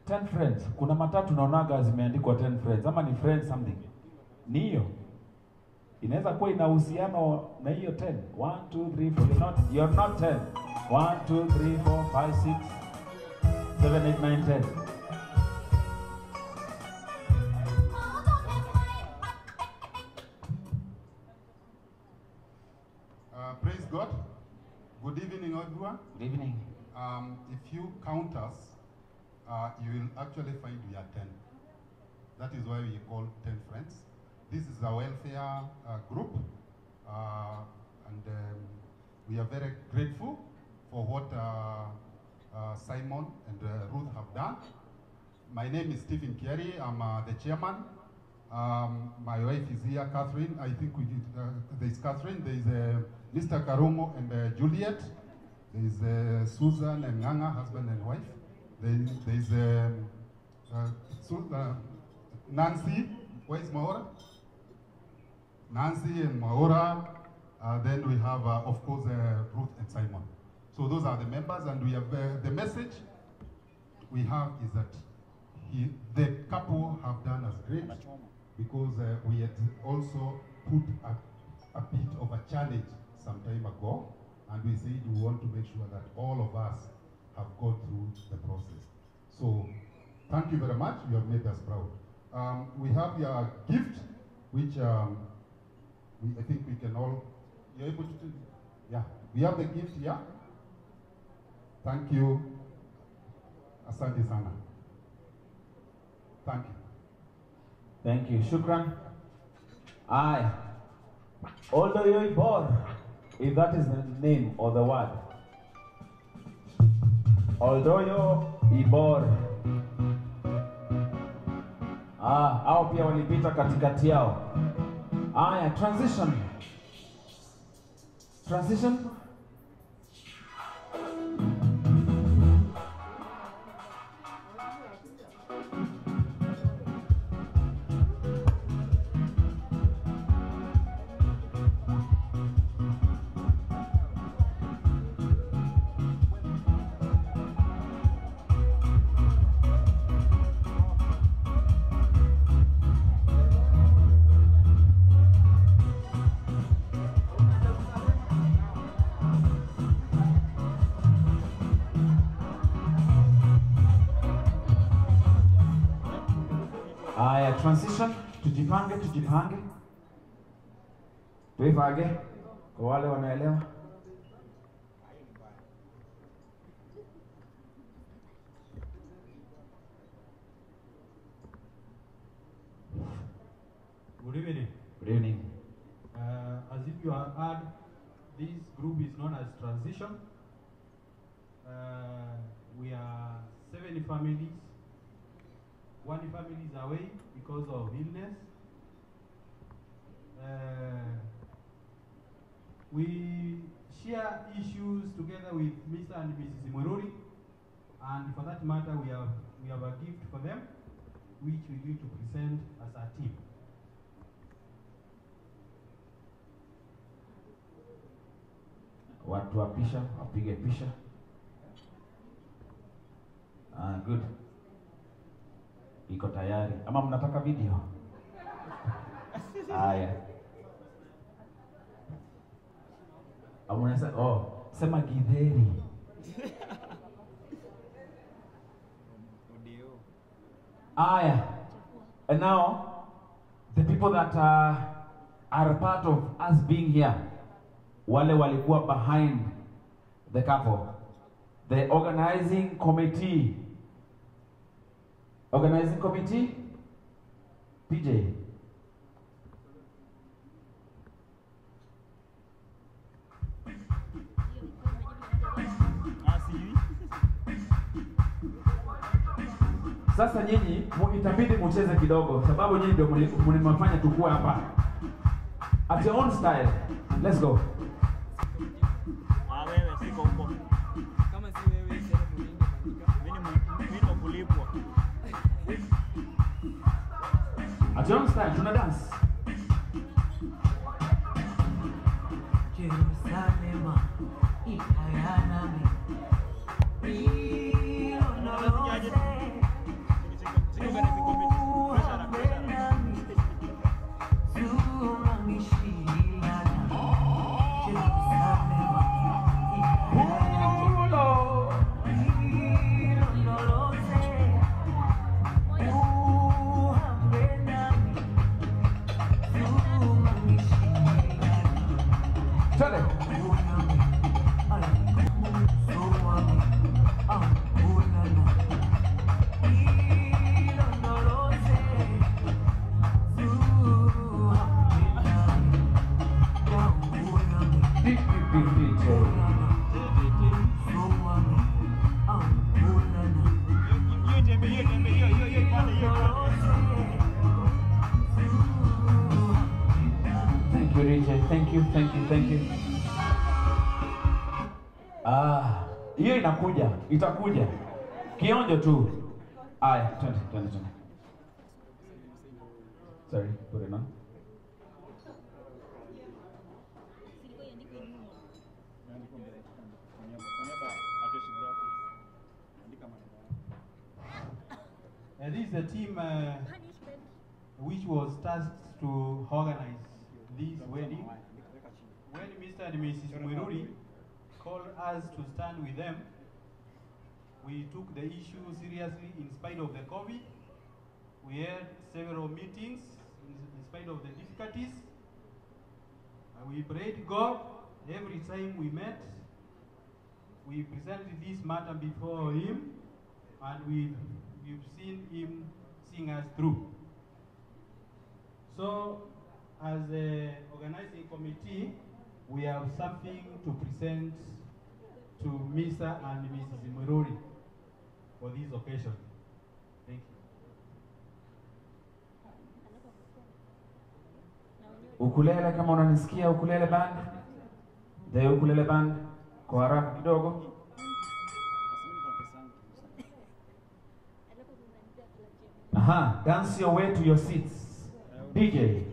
10 friends. Kuna matatu naonaga zimeandikwa 10 friends ama ni friends something. Ni hiyo. Inaweza kuwa ina uhusiano na hiyo 10. 1 2 3 4 you're not you're not 10. 1 2 3 4 5 6 7 8 9 10. Uh, praise God. Good evening, everyone. Good evening. Um, if you count us, uh, you will actually find we are 10. That is why we call 10 friends. This is a welfare uh, group, uh, and um, we are very grateful for what uh, uh, Simon and uh, Ruth have done. My name is Stephen Kieri. I'm the chairman. Um, my wife is here, Catherine. I think we did, there is Catherine, there is uh, Mr. Karumo and Juliet. There is uh, Susan and Nganga, husband and wife. There is, there is um, Nancy. Where is Maora? Nancy and Maora. Uh, then we have, uh, of course, uh, Ruth and Simon. So those are the members, and we have the message we have is that he, the couple have done us great because uh, we had also put a, a bit of a challenge some time ago, and we said we want to make sure that all of us have gone through the process. So thank you very much. You have made us proud. Um, we have your gift, which um, we, I think we can all. You're able to. do- Yeah, we have the gift here. Thank you. Asante sana. Thank you. Thank you. Shukran. Aye. Oldoyo Ibor, if that is the name or the word. Oldoyo Ibor. Ah, hao pia walipita katikati yao. Ah, Aya, transition. Transition. Transition. Tujipange, tujipange. Tuipange kwa wale wanaelewa. Good evening. Good evening. Uh, as if you have heard, this group is known as Transition. Uh, we are seven families. One family is away because of illness. Uh, we share issues together with Mr. and Mrs. Morori, and for that matter, we have we have a gift for them, which we're going to present as a team. Watu wapisha, wapige pisha. Ah, good. Iko tayari. Ama mnataka video? Haya. Oh, sema githeri. Aya. And now the people that uh, are part of us being here wale walikuwa behind the couple the organizing committee organizing committee PJ Sasa nyinyi itabidi mucheze kidogo, sababu nyinyi ndio mlimfanya tukua hapa at your own style. Let's go. At your inakuja, itakuja. Kionjo tu. Aya, twende, twende, twende. Sorry, put it on. Uh, this is the team uh, which was tasked to organize this wedding. When Mr. and Mrs. Mwiruri called us to stand with them, we took the issue seriously in spite of the COVID. We had several meetings in, spite of the difficulties. Uh, we prayed God every time we met. We presented this matter before Him and we've, we've seen Him seeing us through. So, as a organizing committee, we have something to present to Mr. and Mrs. Mururi for this occasion. Thank you. Ukulele kama unanisikia ukulele band. The ukulele band kwa haraka kidogo. Aha, dance your way to your seats. DJ.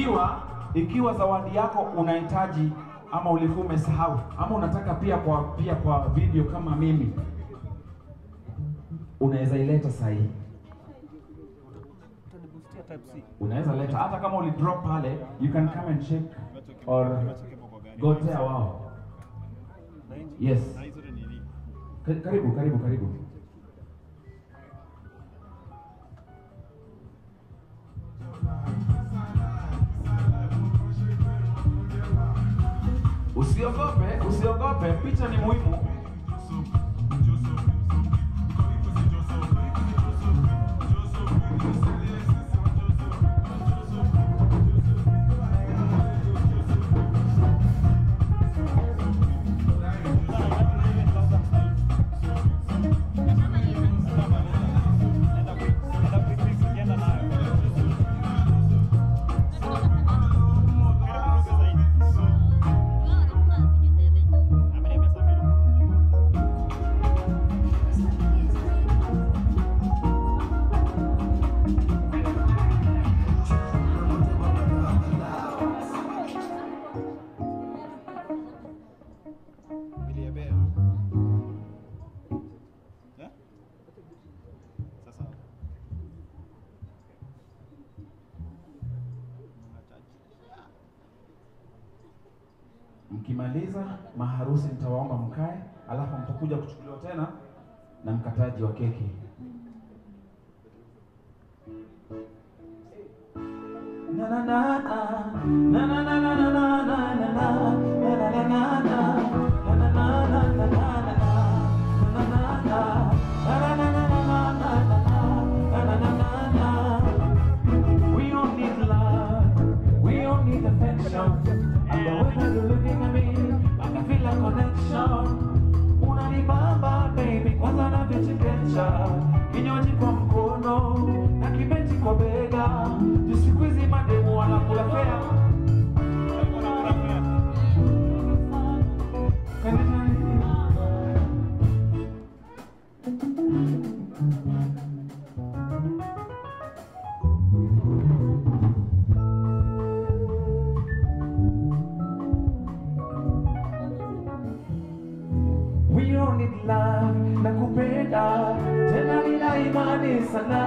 Ikiwa ikiwa zawadi yako unahitaji ama ulikuwa umesahau ama unataka pia kwa pia kwa video kama mimi, unaweza ileta sahihi. Unaweza leta hata kama ulidrop pale, you can come and check or gotea wao. Yes. karibu Karibu, karibu, karibu. Usiogope, usiogope, picha ni muhimu. Mkimaliza maharusi, nitawaomba mkae, alafu mtakuja kuchukuliwa tena na mkataji wa keki. Na na na na na na na na na na na na na navyochekesha, kinywaji kwa mkono na kibeti kwa bega, juu siku hizi mademu wanakula fea. We don't need love na kupenda imani sana.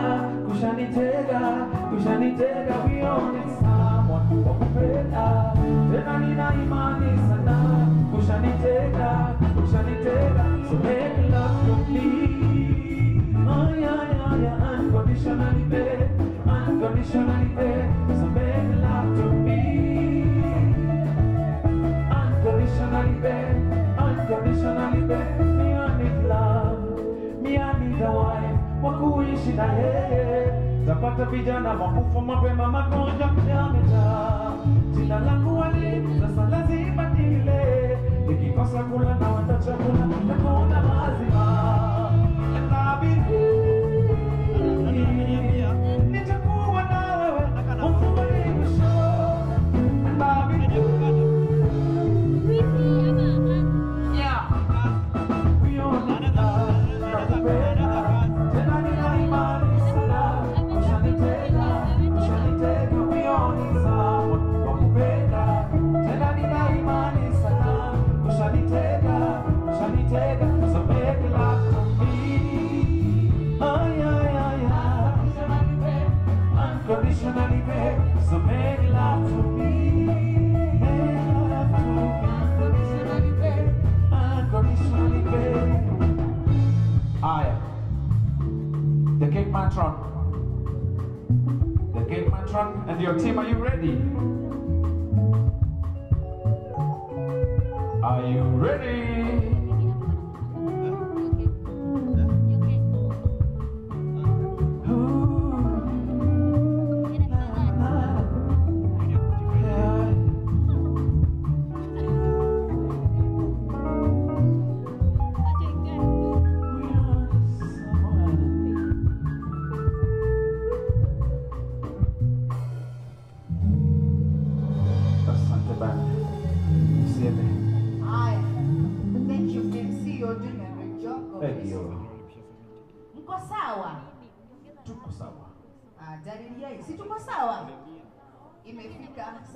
Kushanitega, kushanitega. We don't need someone wa kupenda tena, nina imani sana. Kushanitega, kushanitega. So make love to me, oh yeah yeah yeah, unconditionally, babe, unconditionally, babe. So make love to me, unconditionally, babe, kuishi na yeye. tapata vijana makufa mapema, magonjwa yamejaa. Jina langu wali, sasa lazima nile. Nikikosa kula na wata chakula. And The cake matron and your team, are you ready? Are you ready?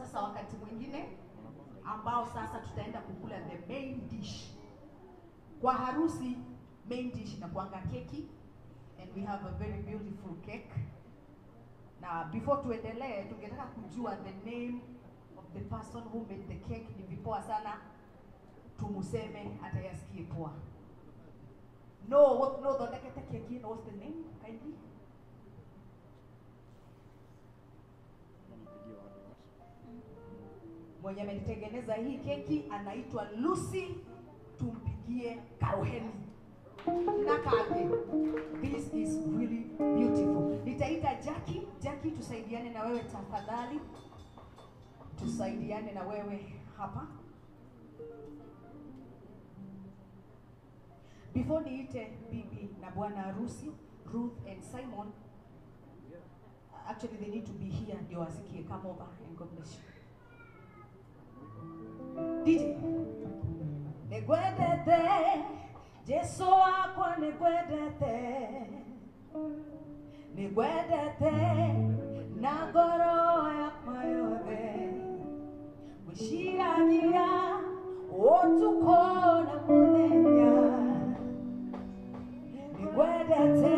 Sasa wakati mwingine ambao sasa tutaenda kukula the main dish. Kwa harusi main dish inakuanga keki and we have a very beautiful cake. Na before tuendelee, tungetaka kujua the name of the person who made the cake. Ni vipoa sana tumuseme atayasikie poa. No, what no keki ino, what's the name kindly? Mwenye ametengeneza hii keki anaitwa Lucy, tumpigie karoheni nakaje. This is really beautiful. Nitaita Jackie. Jackie, tusaidiane na wewe tafadhali, tusaidiane na wewe hapa. Before niite bibi na bwana harusi Ruth and Simon, actually they need to be here ndio wasikie. Come over and God bless you. DJ negwedete Jesu wakwa negwedete. Negwedete na ngoro yakwa yothe gwĩciragia ũtukũ na mũthenya nĩngwendete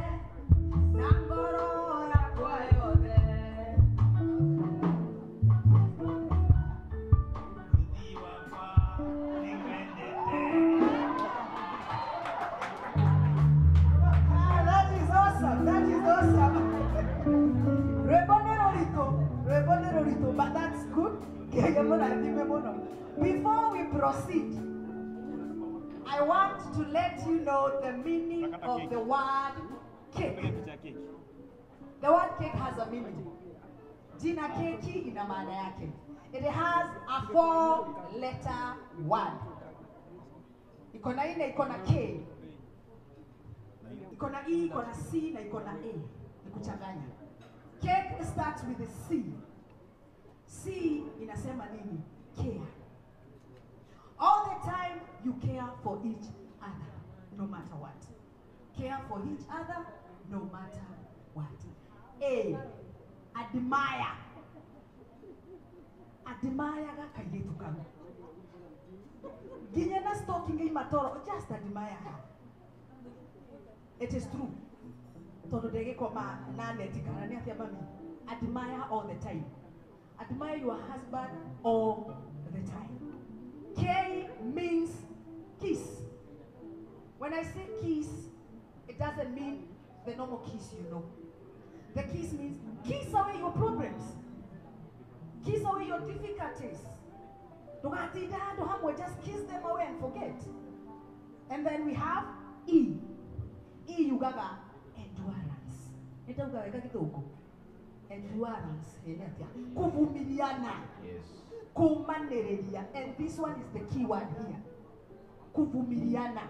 Before we proceed, I want to let you know the meaning of the word cake. The word cake has a meaning. Jina keki ina maana yake. It has a four letter word. Iko na ine, iko na K. Iko na E, iko na C na iko na A. Ni kuchanganya. Cake starts with a C. C inasema nini? Care. All the time you care for each other, no matter what. Care for each other, no matter what. A. Admire. Admire ga kairĩtu kau. Nginya na stalking ĩ matoro, just admire her. It is true. Tondũ ndĩgĩkoma na neti kana nĩ atĩa mami. Admire all the time. Admire your husband all the time. K means kiss. When I say kiss, it doesn't mean the normal kiss you know. The kiss means kiss away your problems. Kiss away your difficulties. Just kiss them away and forget. And then we have E. E yugaga endurance. Wega gĩthũngũ. Endurance. ĩnĩ atĩa? Kũvumiliana. Kumanĩrĩria. And this one is the key word here. Kuvumiliana.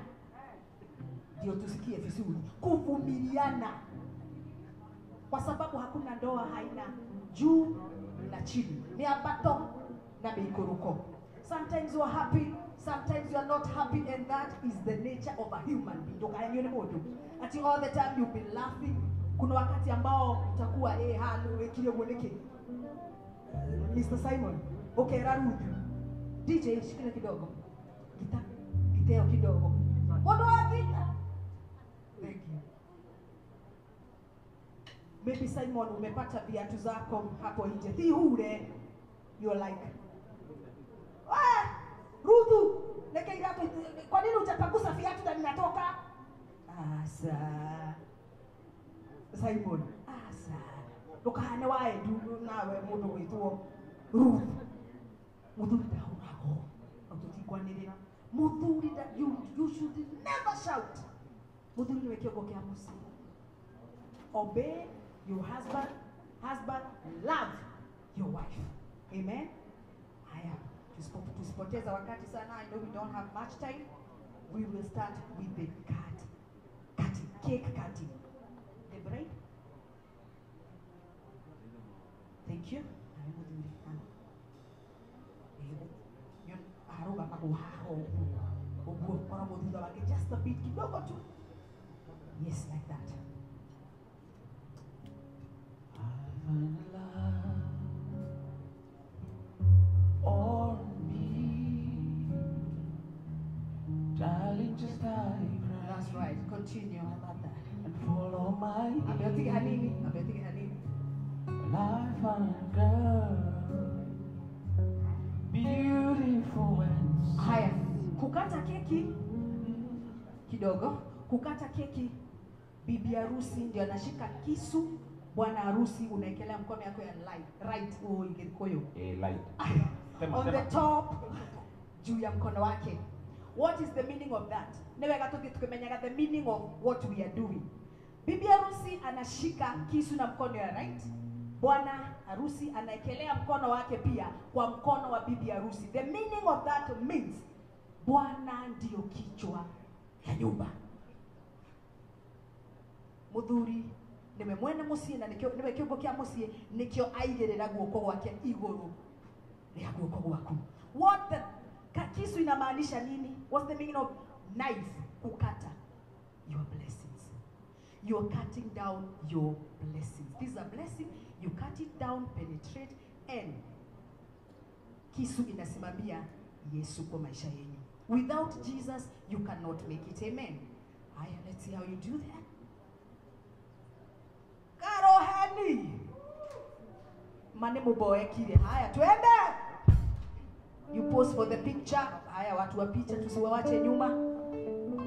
Ndio tusikie vizuri. Kuvumiliana. Kwa sababu hakuna ndoa haina juu na chini. Ni ambato na. Sometimes you are happy, sometimes you are not happy and that is the nature of a human being. Ndũkahenio nĩ mũndũ. Ati all the time you've been laughing. Kuna wakati ambao utakuwa eh ũguo nĩkĩ? Mr. Simon, okay, rarudi DJ shikile kidogo. kita kiteo kidogo. Gita. Thank you. Maybe Simon umepata viatu zako hapo nje. Thihure. You're like Ah, Ruthu, leke hapo Kwa nini utapagusa viatu na ninatoka? Asa. Simon, ah, asa. Ndukahane wae ndu nawe mundu gwitwo Ruth. Muthuri ndahurago. Na tutikwanirira. Muthuri you, you should never shout. Muthuri niwe kiongo kia muci. Obey your husband. Husband, love your wife. Amen. Haya, tusipo- tusipoteza wakati sana. I know we don't have much time. We will start with the cut. Cutting, cake cutting. Thank you. Haya, muthuri. Haya. Eh, yun- arũgama o haha ũguo ũguo koragwo thutha wake just a bit kidogo tu yes like that on me. Darling, just dive That's right. Continue. I love that. and follow my Ameotiga hanini? Ameotiga hanini? Life and. Beautiful and Haya, kukata keki kidogo, kukata keki, bibi harusi ndio anashika kisu, bwana harusi unaekelea mkono yako ya light right oh, ingekuyo Eh, light. On the top juu ya mkono wake. What is the meaning of that? Ni wega tuthi tukimenyaga the meaning of what we are doing. Bibi harusi anashika kisu na mkono ya right. Bwana harusi anaekelea mkono wake pia kwa mkono wa bibi harusi. The meaning of that means bwana ndio kichwa ya nyumba. Muthuri niwe mwene muciĩ na nikio niwe kĩongo kĩa muciĩ nĩkĩo aigĩrĩra guoko gwake iguru ria guoko gwaku. What the kisu inamaanisha nini? What's the meaning of knife? Kukata your blessings. You are cutting down your blessings. This is a blessing you cut it down penetrate and kisu inasimamia yesu kwa maisha yenyu. Without jesus you cannot make it. Amen. Haya let's see how you do that. Karoheni! Mane muboekire haya twende! You pose for the picture. Haya watu wa picha tusiwawache nyuma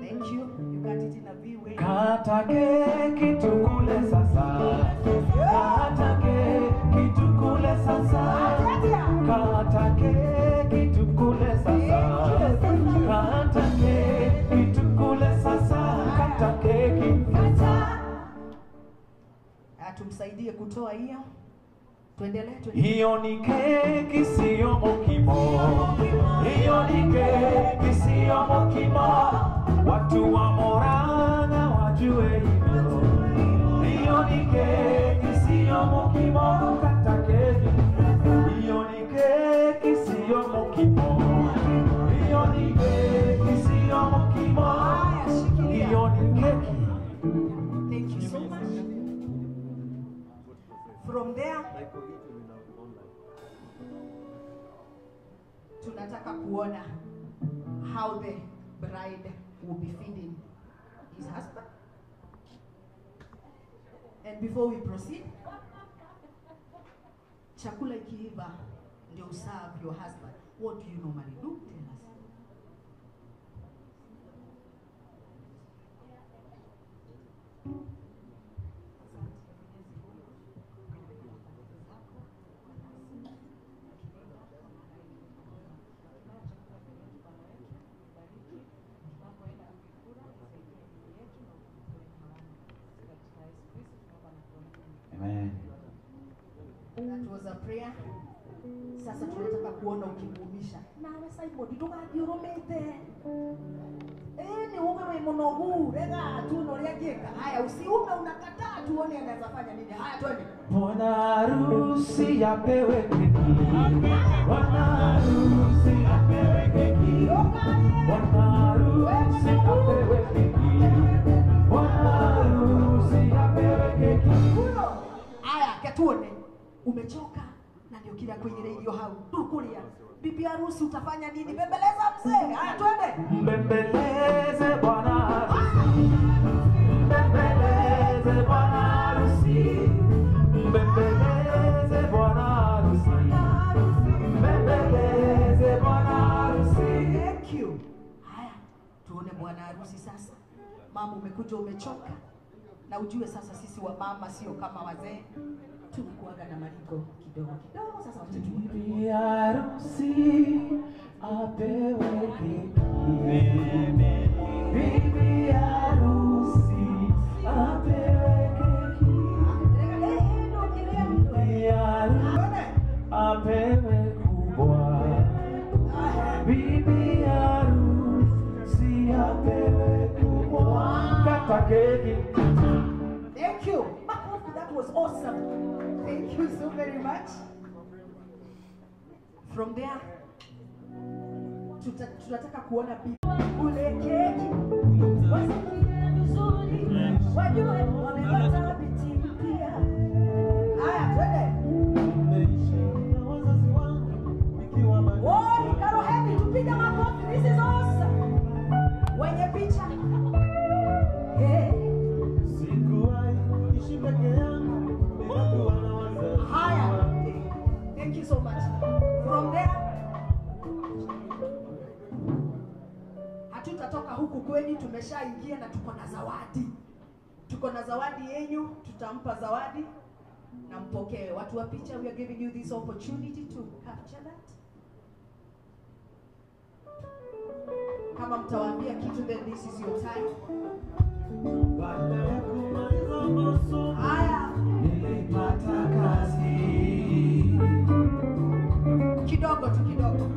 thank you you cut it in a v way Kata keki tukule sasa. Kata keki tukule sasa. Kata keki tukule sasa. Kata keki tukule sasa. Kata keki. Kata. tumsaidie kutoa hiyo. Hiyo ni keki siyo mokimo. Hiyo ni keki siyo mokimo. Watu wa Murang'a wajue hivyo. Hiyo ni keki siyo mokimo. Kata keki. Hiyo ni keki siyo mokimo. From there, tunataka kuona how the bride will be feeding his husband. And before we proceed, chakula ikiiva ndio serve your husband. What do you normally do? That was a prayer. Sasa tunataka kuona ukigumisha Nawe Simon ndũgathiũrũmĩte. Eh, ni ume we mũnogu rega tu noria ngĩka. Haya usiume unakataa tuone anaweza fanya nini. Haya twende. Bwana harusi apewe keki. Bwana harusi apewe keki. Bwana harusi apewe keki. Bwana harusi apewe keki. Haya ketuone. Umechoka na ndio kila kwenye irio hau. Tukulia. Bibi harusi utafanya nini? Bembeleza mzee. Haya twende. Mbembeleze bwana harusi. Mbembeleze bwana harusi. Mbembeleze bwana harusi. Mbembeleze bwana harusi. Thank you. Haya, tuone bwana harusi sasa. Mama umekuja umechoka, na ujue sasa sisi wa mama sio kama wazee, tunakuaga na maringo kidogo kidogo. Sasa. Bibi harusi apewe keki. Bibi harusi apewe keki. Apewe kubwa. Bibi harusi apewe kubwa. Kata keki. Was awesome. Thank you so very much. From there, tunataka kuona ule keki. Wasikie vizuri, wajue wamepata mpya. Haya, twende. Woi, Karoheni, tupige makofi. Kweni, tumeshaingia na tuko na zawadi. Tuko na zawadi yenyu, tutampa zawadi na mpokee. Watu wa picha, we are giving you this opportunity to capture that. Kama mtawaambia kitu, then this is your time. Haya. Nilipata kazi. kidogo tu kidogo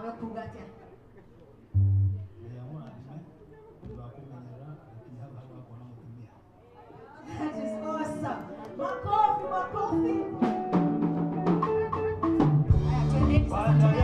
nawe kuga atĩa That is awesome. Makofi, makofi. Haya, twendeni sasa tunaenda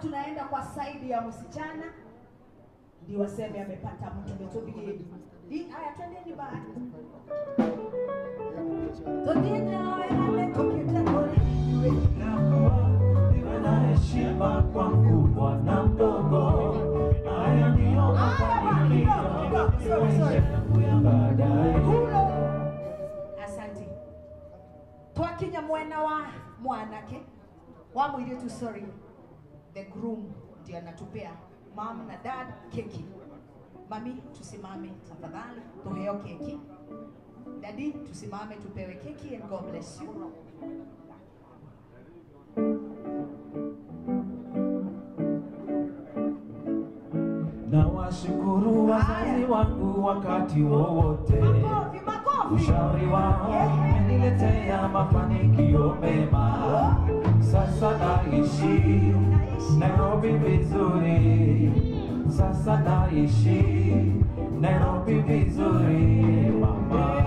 tunaenda kwa saidi ya msichana ndio waseme amepata mtu umetupigie. Hii haya twendeni kwa mkubwa na. Haya ndiyo mafanikio. Asante. Twakinya mwena wa mwanake wa mwiritu sorry the groom ndio anatupea mom na dad keki. Mami tusimame tafadhali tuheo keki. Dadi tusimame tupewe keki and god bless you. Na washukuru wazazi wangu wakati wowote, ushauri wao umeniletea mafanikio mema. Sasa naishi Nairobi vizuri, sasa naishi Nairobi vizuri mama.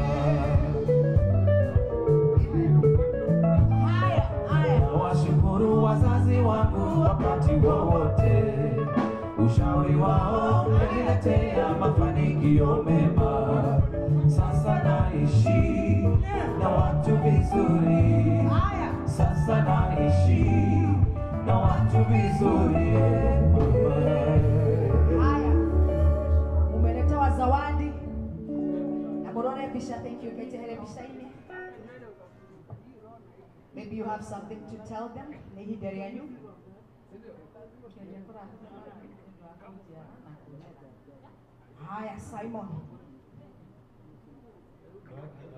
Washukuru wazazi wangu wakati wowote, ushauri wao umeniletea mafanikio mema. Sasa naishi na watu vizuri, sasa naishi na watu vizuri. Haya. Umeletewa zawadi. Na bisha thank you. Ketehere bishaine maybe you have something to tell them. Ni hidari yanyu haya simon